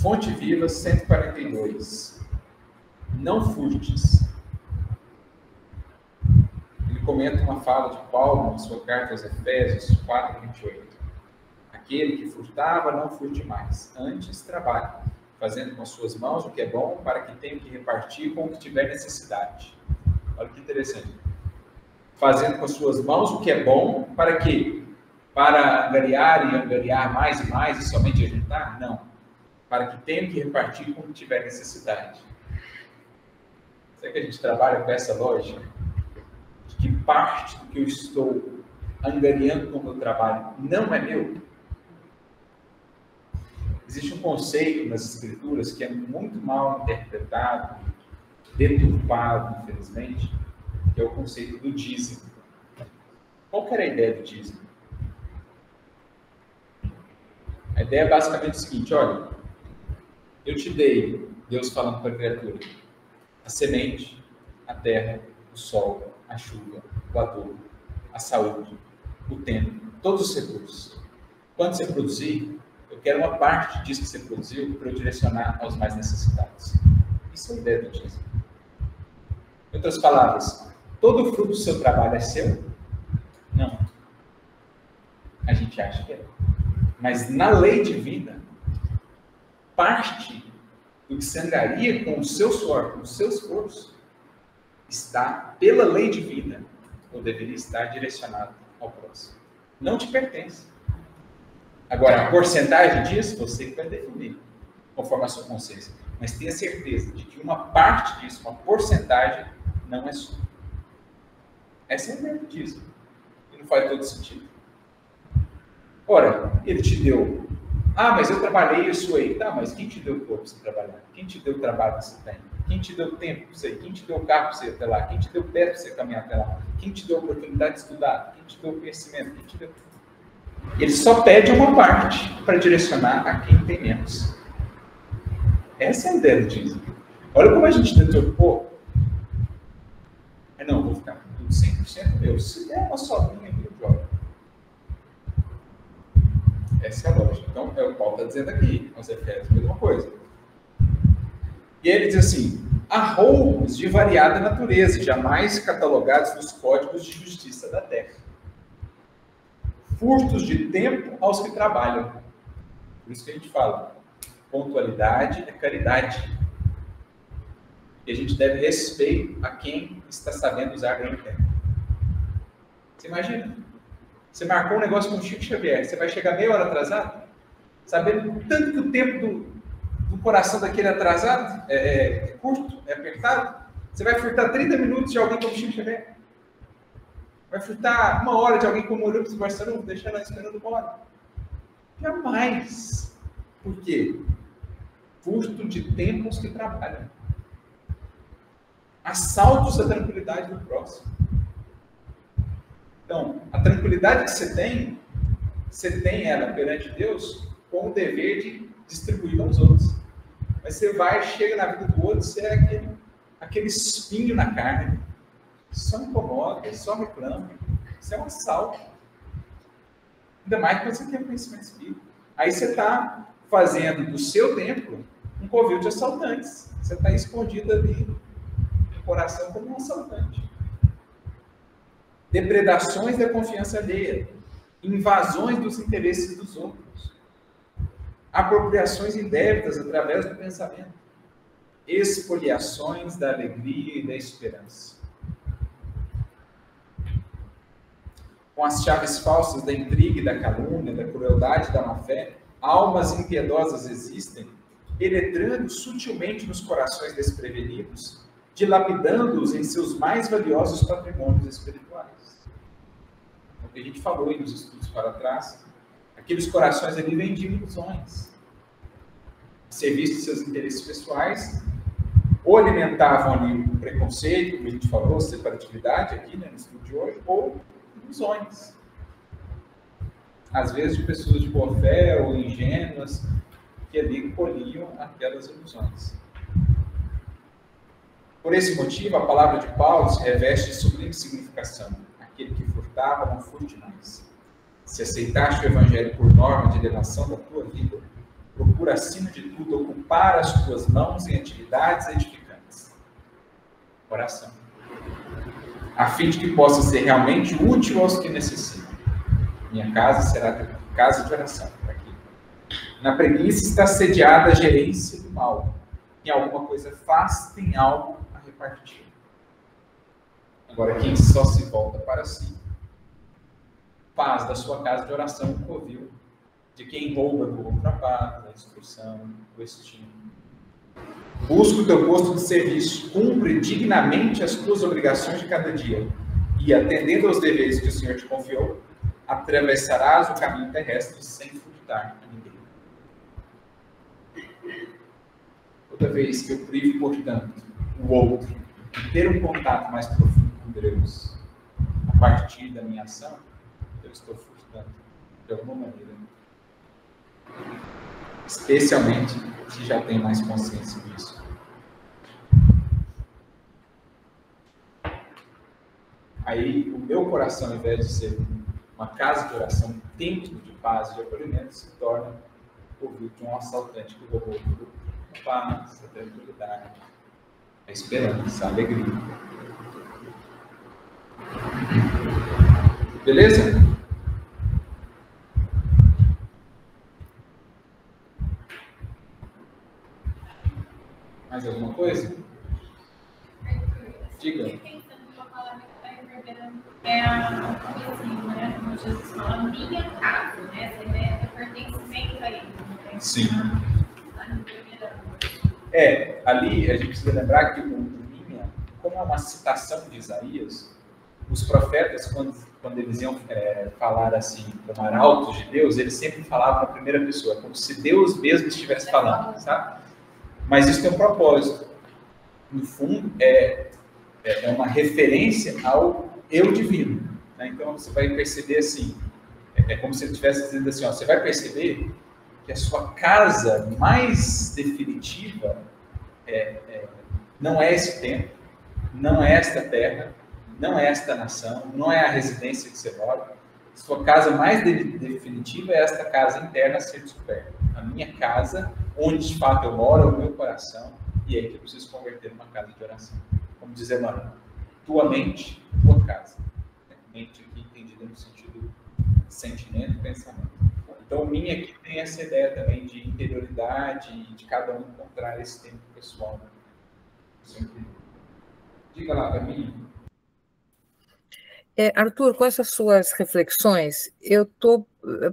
Fonte Viva 142. Não furtes. Ele comenta uma fala de Paulo na sua carta aos Efésios 4, 28. Aquele que furtava, não furte mais. Antes, trabalhe, fazendo com as suas mãos o que é bom, para que tenha que repartir com o que tiver necessidade. Olha que interessante. Fazendo com as suas mãos o que é bom, para que? Para angariar e angariar mais e mais e somente ajuntar? Não. Para que tenha que repartir com o que tiver necessidade. Será que a gente trabalha com essa lógica? De que parte do que eu estou angariando com o meu trabalho não é meu? Existe um conceito nas escrituras que é muito mal interpretado, deturpado, infelizmente, que é o conceito do dízimo. Qual era a ideia do dízimo? A ideia é basicamente o seguinte: olha, eu te dei, Deus falando para a criatura, a semente, a terra, o sol, a chuva, o adubo, a saúde, o tempo, todos os recursos. Quando você produzir, quero uma parte disso que você produziu para eu direcionar aos mais necessitados. Isso é a ideia do dízimo. Em outras palavras, todo o fruto do seu trabalho é seu? Não. A gente acha que é. Mas na lei divina, parte do que se angaria com o seu suor, com o seu esforço, está, pela lei divina, ou deveria estar direcionado ao próximo. Não te pertence. Agora, a porcentagem disso, você que vai definir, conforme a sua consciência. Mas tenha certeza de que uma parte disso, uma porcentagem, não é sua. Essa é a ideia disso. E não faz todo sentido. Ora, ele te deu. Ah, mas eu trabalhei, eu suei. Tá, mas quem te deu o corpo para você trabalhar? Quem te deu o trabalho que você tem? Quem te deu tempo para você? Quem te deu o carro para você ir até lá? Quem te deu pé para você caminhar até lá? Quem te deu a oportunidade de estudar? Quem te deu o conhecimento? Quem te deu ele só pede uma parte para direcionar a quem tem menos. Essa é a ideia do dízimo. Olha como a gente deturpou. É não, vou ficar com tudo 100% meu. Se der uma sobrinha eu jogo. Essa é a lógica. Então, é o Paulo está dizendo aqui, Efésios, a mesma coisa. E ele diz assim: há roubos de variada natureza, jamais catalogados nos códigos de justiça da terra furtos de tempo aos que trabalham. Por isso que a gente fala, pontualidade é caridade. E a gente deve respeito a quem está sabendo usar o tempo. Você imagina? Você marcou um negócio com o Chico Xavier, você vai chegar meia hora atrasado? Sabendo tanto que o tempo do, do coração daquele atrasado é, é, é curto, é apertado? Você vai furtar 30 minutos de alguém como Chico Xavier? Vai furtar uma hora de alguém como olhou para você não deixar ela esperando hora. Jamais. Por quê? Furto de tempos que trabalham. Assaltos à tranquilidade do próximo. Então, a tranquilidade que você tem, você tem ela perante Deus com o dever de distribuir aos outros. Mas você vai, chega na vida do outro, você é aquele, aquele espinho na carne só incomoda, só reclama. Isso é um assalto. Ainda mais que você tem conhecimento espírita. Aí você está fazendo do seu templo um covil de assaltantes. Você está escondido ali no coração como um assaltante. Depredações da confiança alheia. Invasões dos interesses dos outros. Apropriações indébitas através do pensamento. Expoliações da alegria e da esperança com as chaves falsas da intriga da calúnia, da crueldade da má-fé, almas impiedosas existem, penetrando sutilmente nos corações desprevenidos, dilapidando-os em seus mais valiosos patrimônios espirituais. É o que a gente falou aí nos estudos para trás, aqueles corações ali vêm de ilusões, serviço de seus interesses pessoais, ou alimentavam ali o preconceito, como a gente falou, separatividade aqui né, no estudo de hoje, ou ilusões. Às vezes de pessoas de boa fé ou ingênuas que ali colhiam aquelas ilusões. Por esse motivo, a palavra de Paulo se reveste de sublime significação. Aquele que furtava, não furte mais. Se aceitaste o evangelho por norma de elevação da tua vida, procura, acima de tudo, ocupar as tuas mãos em atividades edificantes. Oração. A fim de que possa ser realmente útil aos que necessitam. Minha casa será casa de oração. Aqui. Na preguiça está sediada a gerência do mal. Em alguma coisa faz, tem algo a repartir. Agora, quem só se volta para si, faz da sua casa de oração um covil de quem rouba do outro a paz, a instrução, o estímulo. Busca o teu posto de serviço, cumpre dignamente as tuas obrigações de cada dia e, atendendo aos deveres que o Senhor te confiou, atravessarás o caminho terrestre sem furtar a ninguém. Toda vez que eu privo, portanto, o outro de ter um contato mais profundo com Deus, a partir da minha ação, eu estou furtando, de alguma maneira, especialmente se já tem mais consciência disso. Aí, o meu coração, ao invés de ser uma casa de oração, templo de paz e de acolhimento, se torna o ouvido de um assaltante que roubou. A paz, a tranquilidade, a esperança, a alegria. Beleza? Mais alguma coisa? Diga. É assim, né? Como Jesus fala, minha casa, né? Essa ideia de pertencimento a ele. Sim. É, ali a gente precisa lembrar que o minha, como é uma citação de Isaías, os profetas, quando, quando eles iam é, falar assim, como arautos de Deus, eles sempre falavam na primeira pessoa, como se Deus mesmo estivesse falando, sabe? Mas isso tem um propósito. No fundo, é, é, é uma referência ao eu divino. Né? Então, você vai perceber assim, é, é como se ele estivesse dizendo assim, ó, você vai perceber que a sua casa mais definitiva é, é, não é esse templo, não é esta terra, não é esta nação, não é a residência que você mora. Sua casa mais de, definitiva é esta casa interna a ser descoberta. A minha casa onde de fato eu moro, é o meu coração, e é que eu preciso converter numa casa de oração. Como dizer, mano, tua mente, tua casa. Mente aqui entendida no sentido sentimento e pensamento. Então, minha aqui tem essa ideia também de interioridade de cada um encontrar esse tempo pessoal. Sempre. Diga lá mim. É, Arthur, com essas suas reflexões, eu estou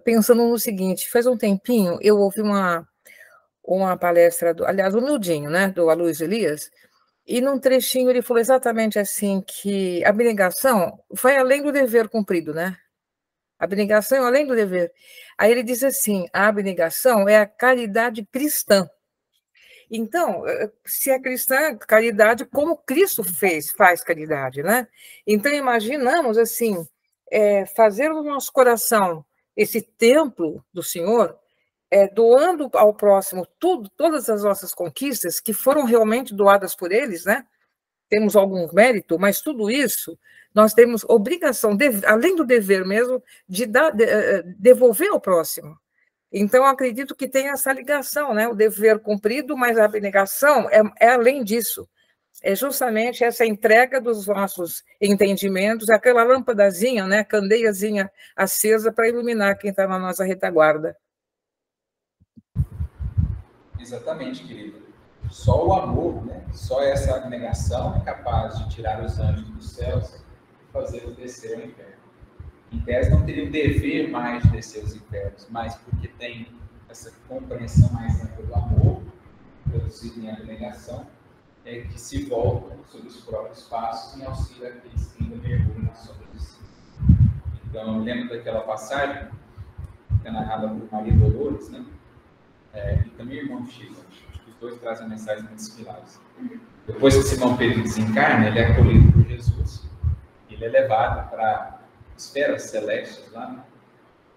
pensando no seguinte: faz um tempinho eu ouvi uma, uma palestra, do, aliás, o né, do Aloysio Elias, e num trechinho ele falou exatamente assim, que a abnegação vai além do dever cumprido, né? A abnegação é além do dever. Aí ele diz assim, a abnegação é a caridade cristã. Então, eh, se é cristã, caridade como Cristo fez, faz caridade, né? Então, imaginamos, assim, é, fazer no nosso coração esse templo do Senhor, é, doando ao próximo tudo, todas as nossas conquistas que foram realmente doadas por eles, né? Temos algum mérito, mas tudo isso nós temos obrigação, de, além do dever mesmo, de, dar, de eh, eh, devolver ao próximo. Então, acredito que tem essa ligação, né? O dever cumprido, mas a abnegação é, é além disso. É justamente essa entrega dos nossos entendimentos, aquela lâmpadazinha, né? Candeiazinha acesa para iluminar quem está na nossa retaguarda. Exatamente, querido. Só o amor, né? só essa abnegação é capaz de tirar os anjos dos céus e fazê-los descer ao inferno. Em tese, não teria o dever mais de descer aos infernos, mas porque tem essa compreensão mais ampla do amor, produzido em abnegação, é que se voltam sobre os próprios passos em auxílio àqueles que ainda mergulham na sombra de si. Então, lembro daquela passagem que é narrada por Maria Dolores, né? É, e também irmão Chico. Acho que os dois trazem mensagens muito similares. Depois que Simão Pedro desencarna, ele é acolhido por Jesus. Ele é levado para esferas celestes lá, né?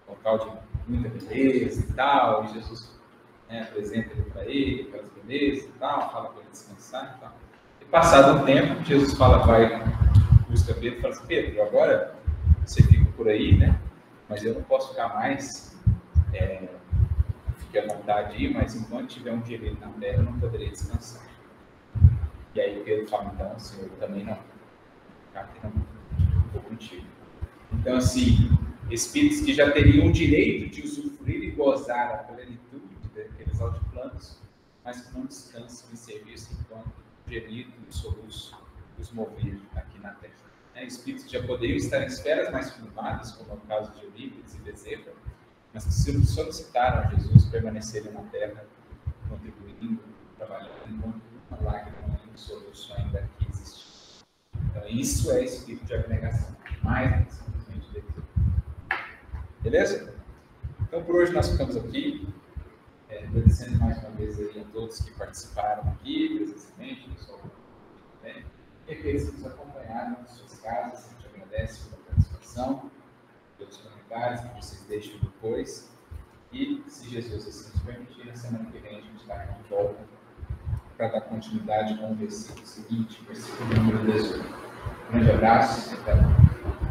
local de muita beleza e tal, e Jesus né, apresenta ele para ele, aquelas belezas e tal, fala para ele descansar e tal. Passado um tempo, Jesus fala, vai, busca Pedro e fala assim, Pedro, agora você fica por aí, né? Mas eu não posso ficar mais, é, fique à vontade de ir, mas enquanto tiver um direito na terra, eu não poderei descansar. E aí Pedro fala, então, Senhor, eu também não. Aqui não, vou contigo. Então, assim, espíritos que já teriam o direito de usufruir e gozar a plenitude daqueles altiplanos, mas que não descansam em serviço enquanto gemido e soluço os mover aqui na Terra. É, espíritos que já poderiam estar em esferas mais firmadas, como é o caso de Eurípides e Bezerra, mas que solicitaram a Jesus permanecerem na Terra, contribuindo, trabalhando, enquanto uma lágrima um soluço ainda aqui existe. Então, isso é espírito de abnegação, mais do que simplesmente dever. Beleza? Então, por hoje nós ficamos aqui. É, agradecendo mais uma vez aí a todos que participaram aqui presencialmente, pessoal também. E aqueles que nos acompanharam nas suas casas, a gente agradece pela participação, pelos comentários que vocês deixam depois. E, se Jesus assim nos permitir, na semana que vem a gente está aqui de volta para dar continuidade com o versículo seguinte, versículo número 18. Um grande abraço e até lá.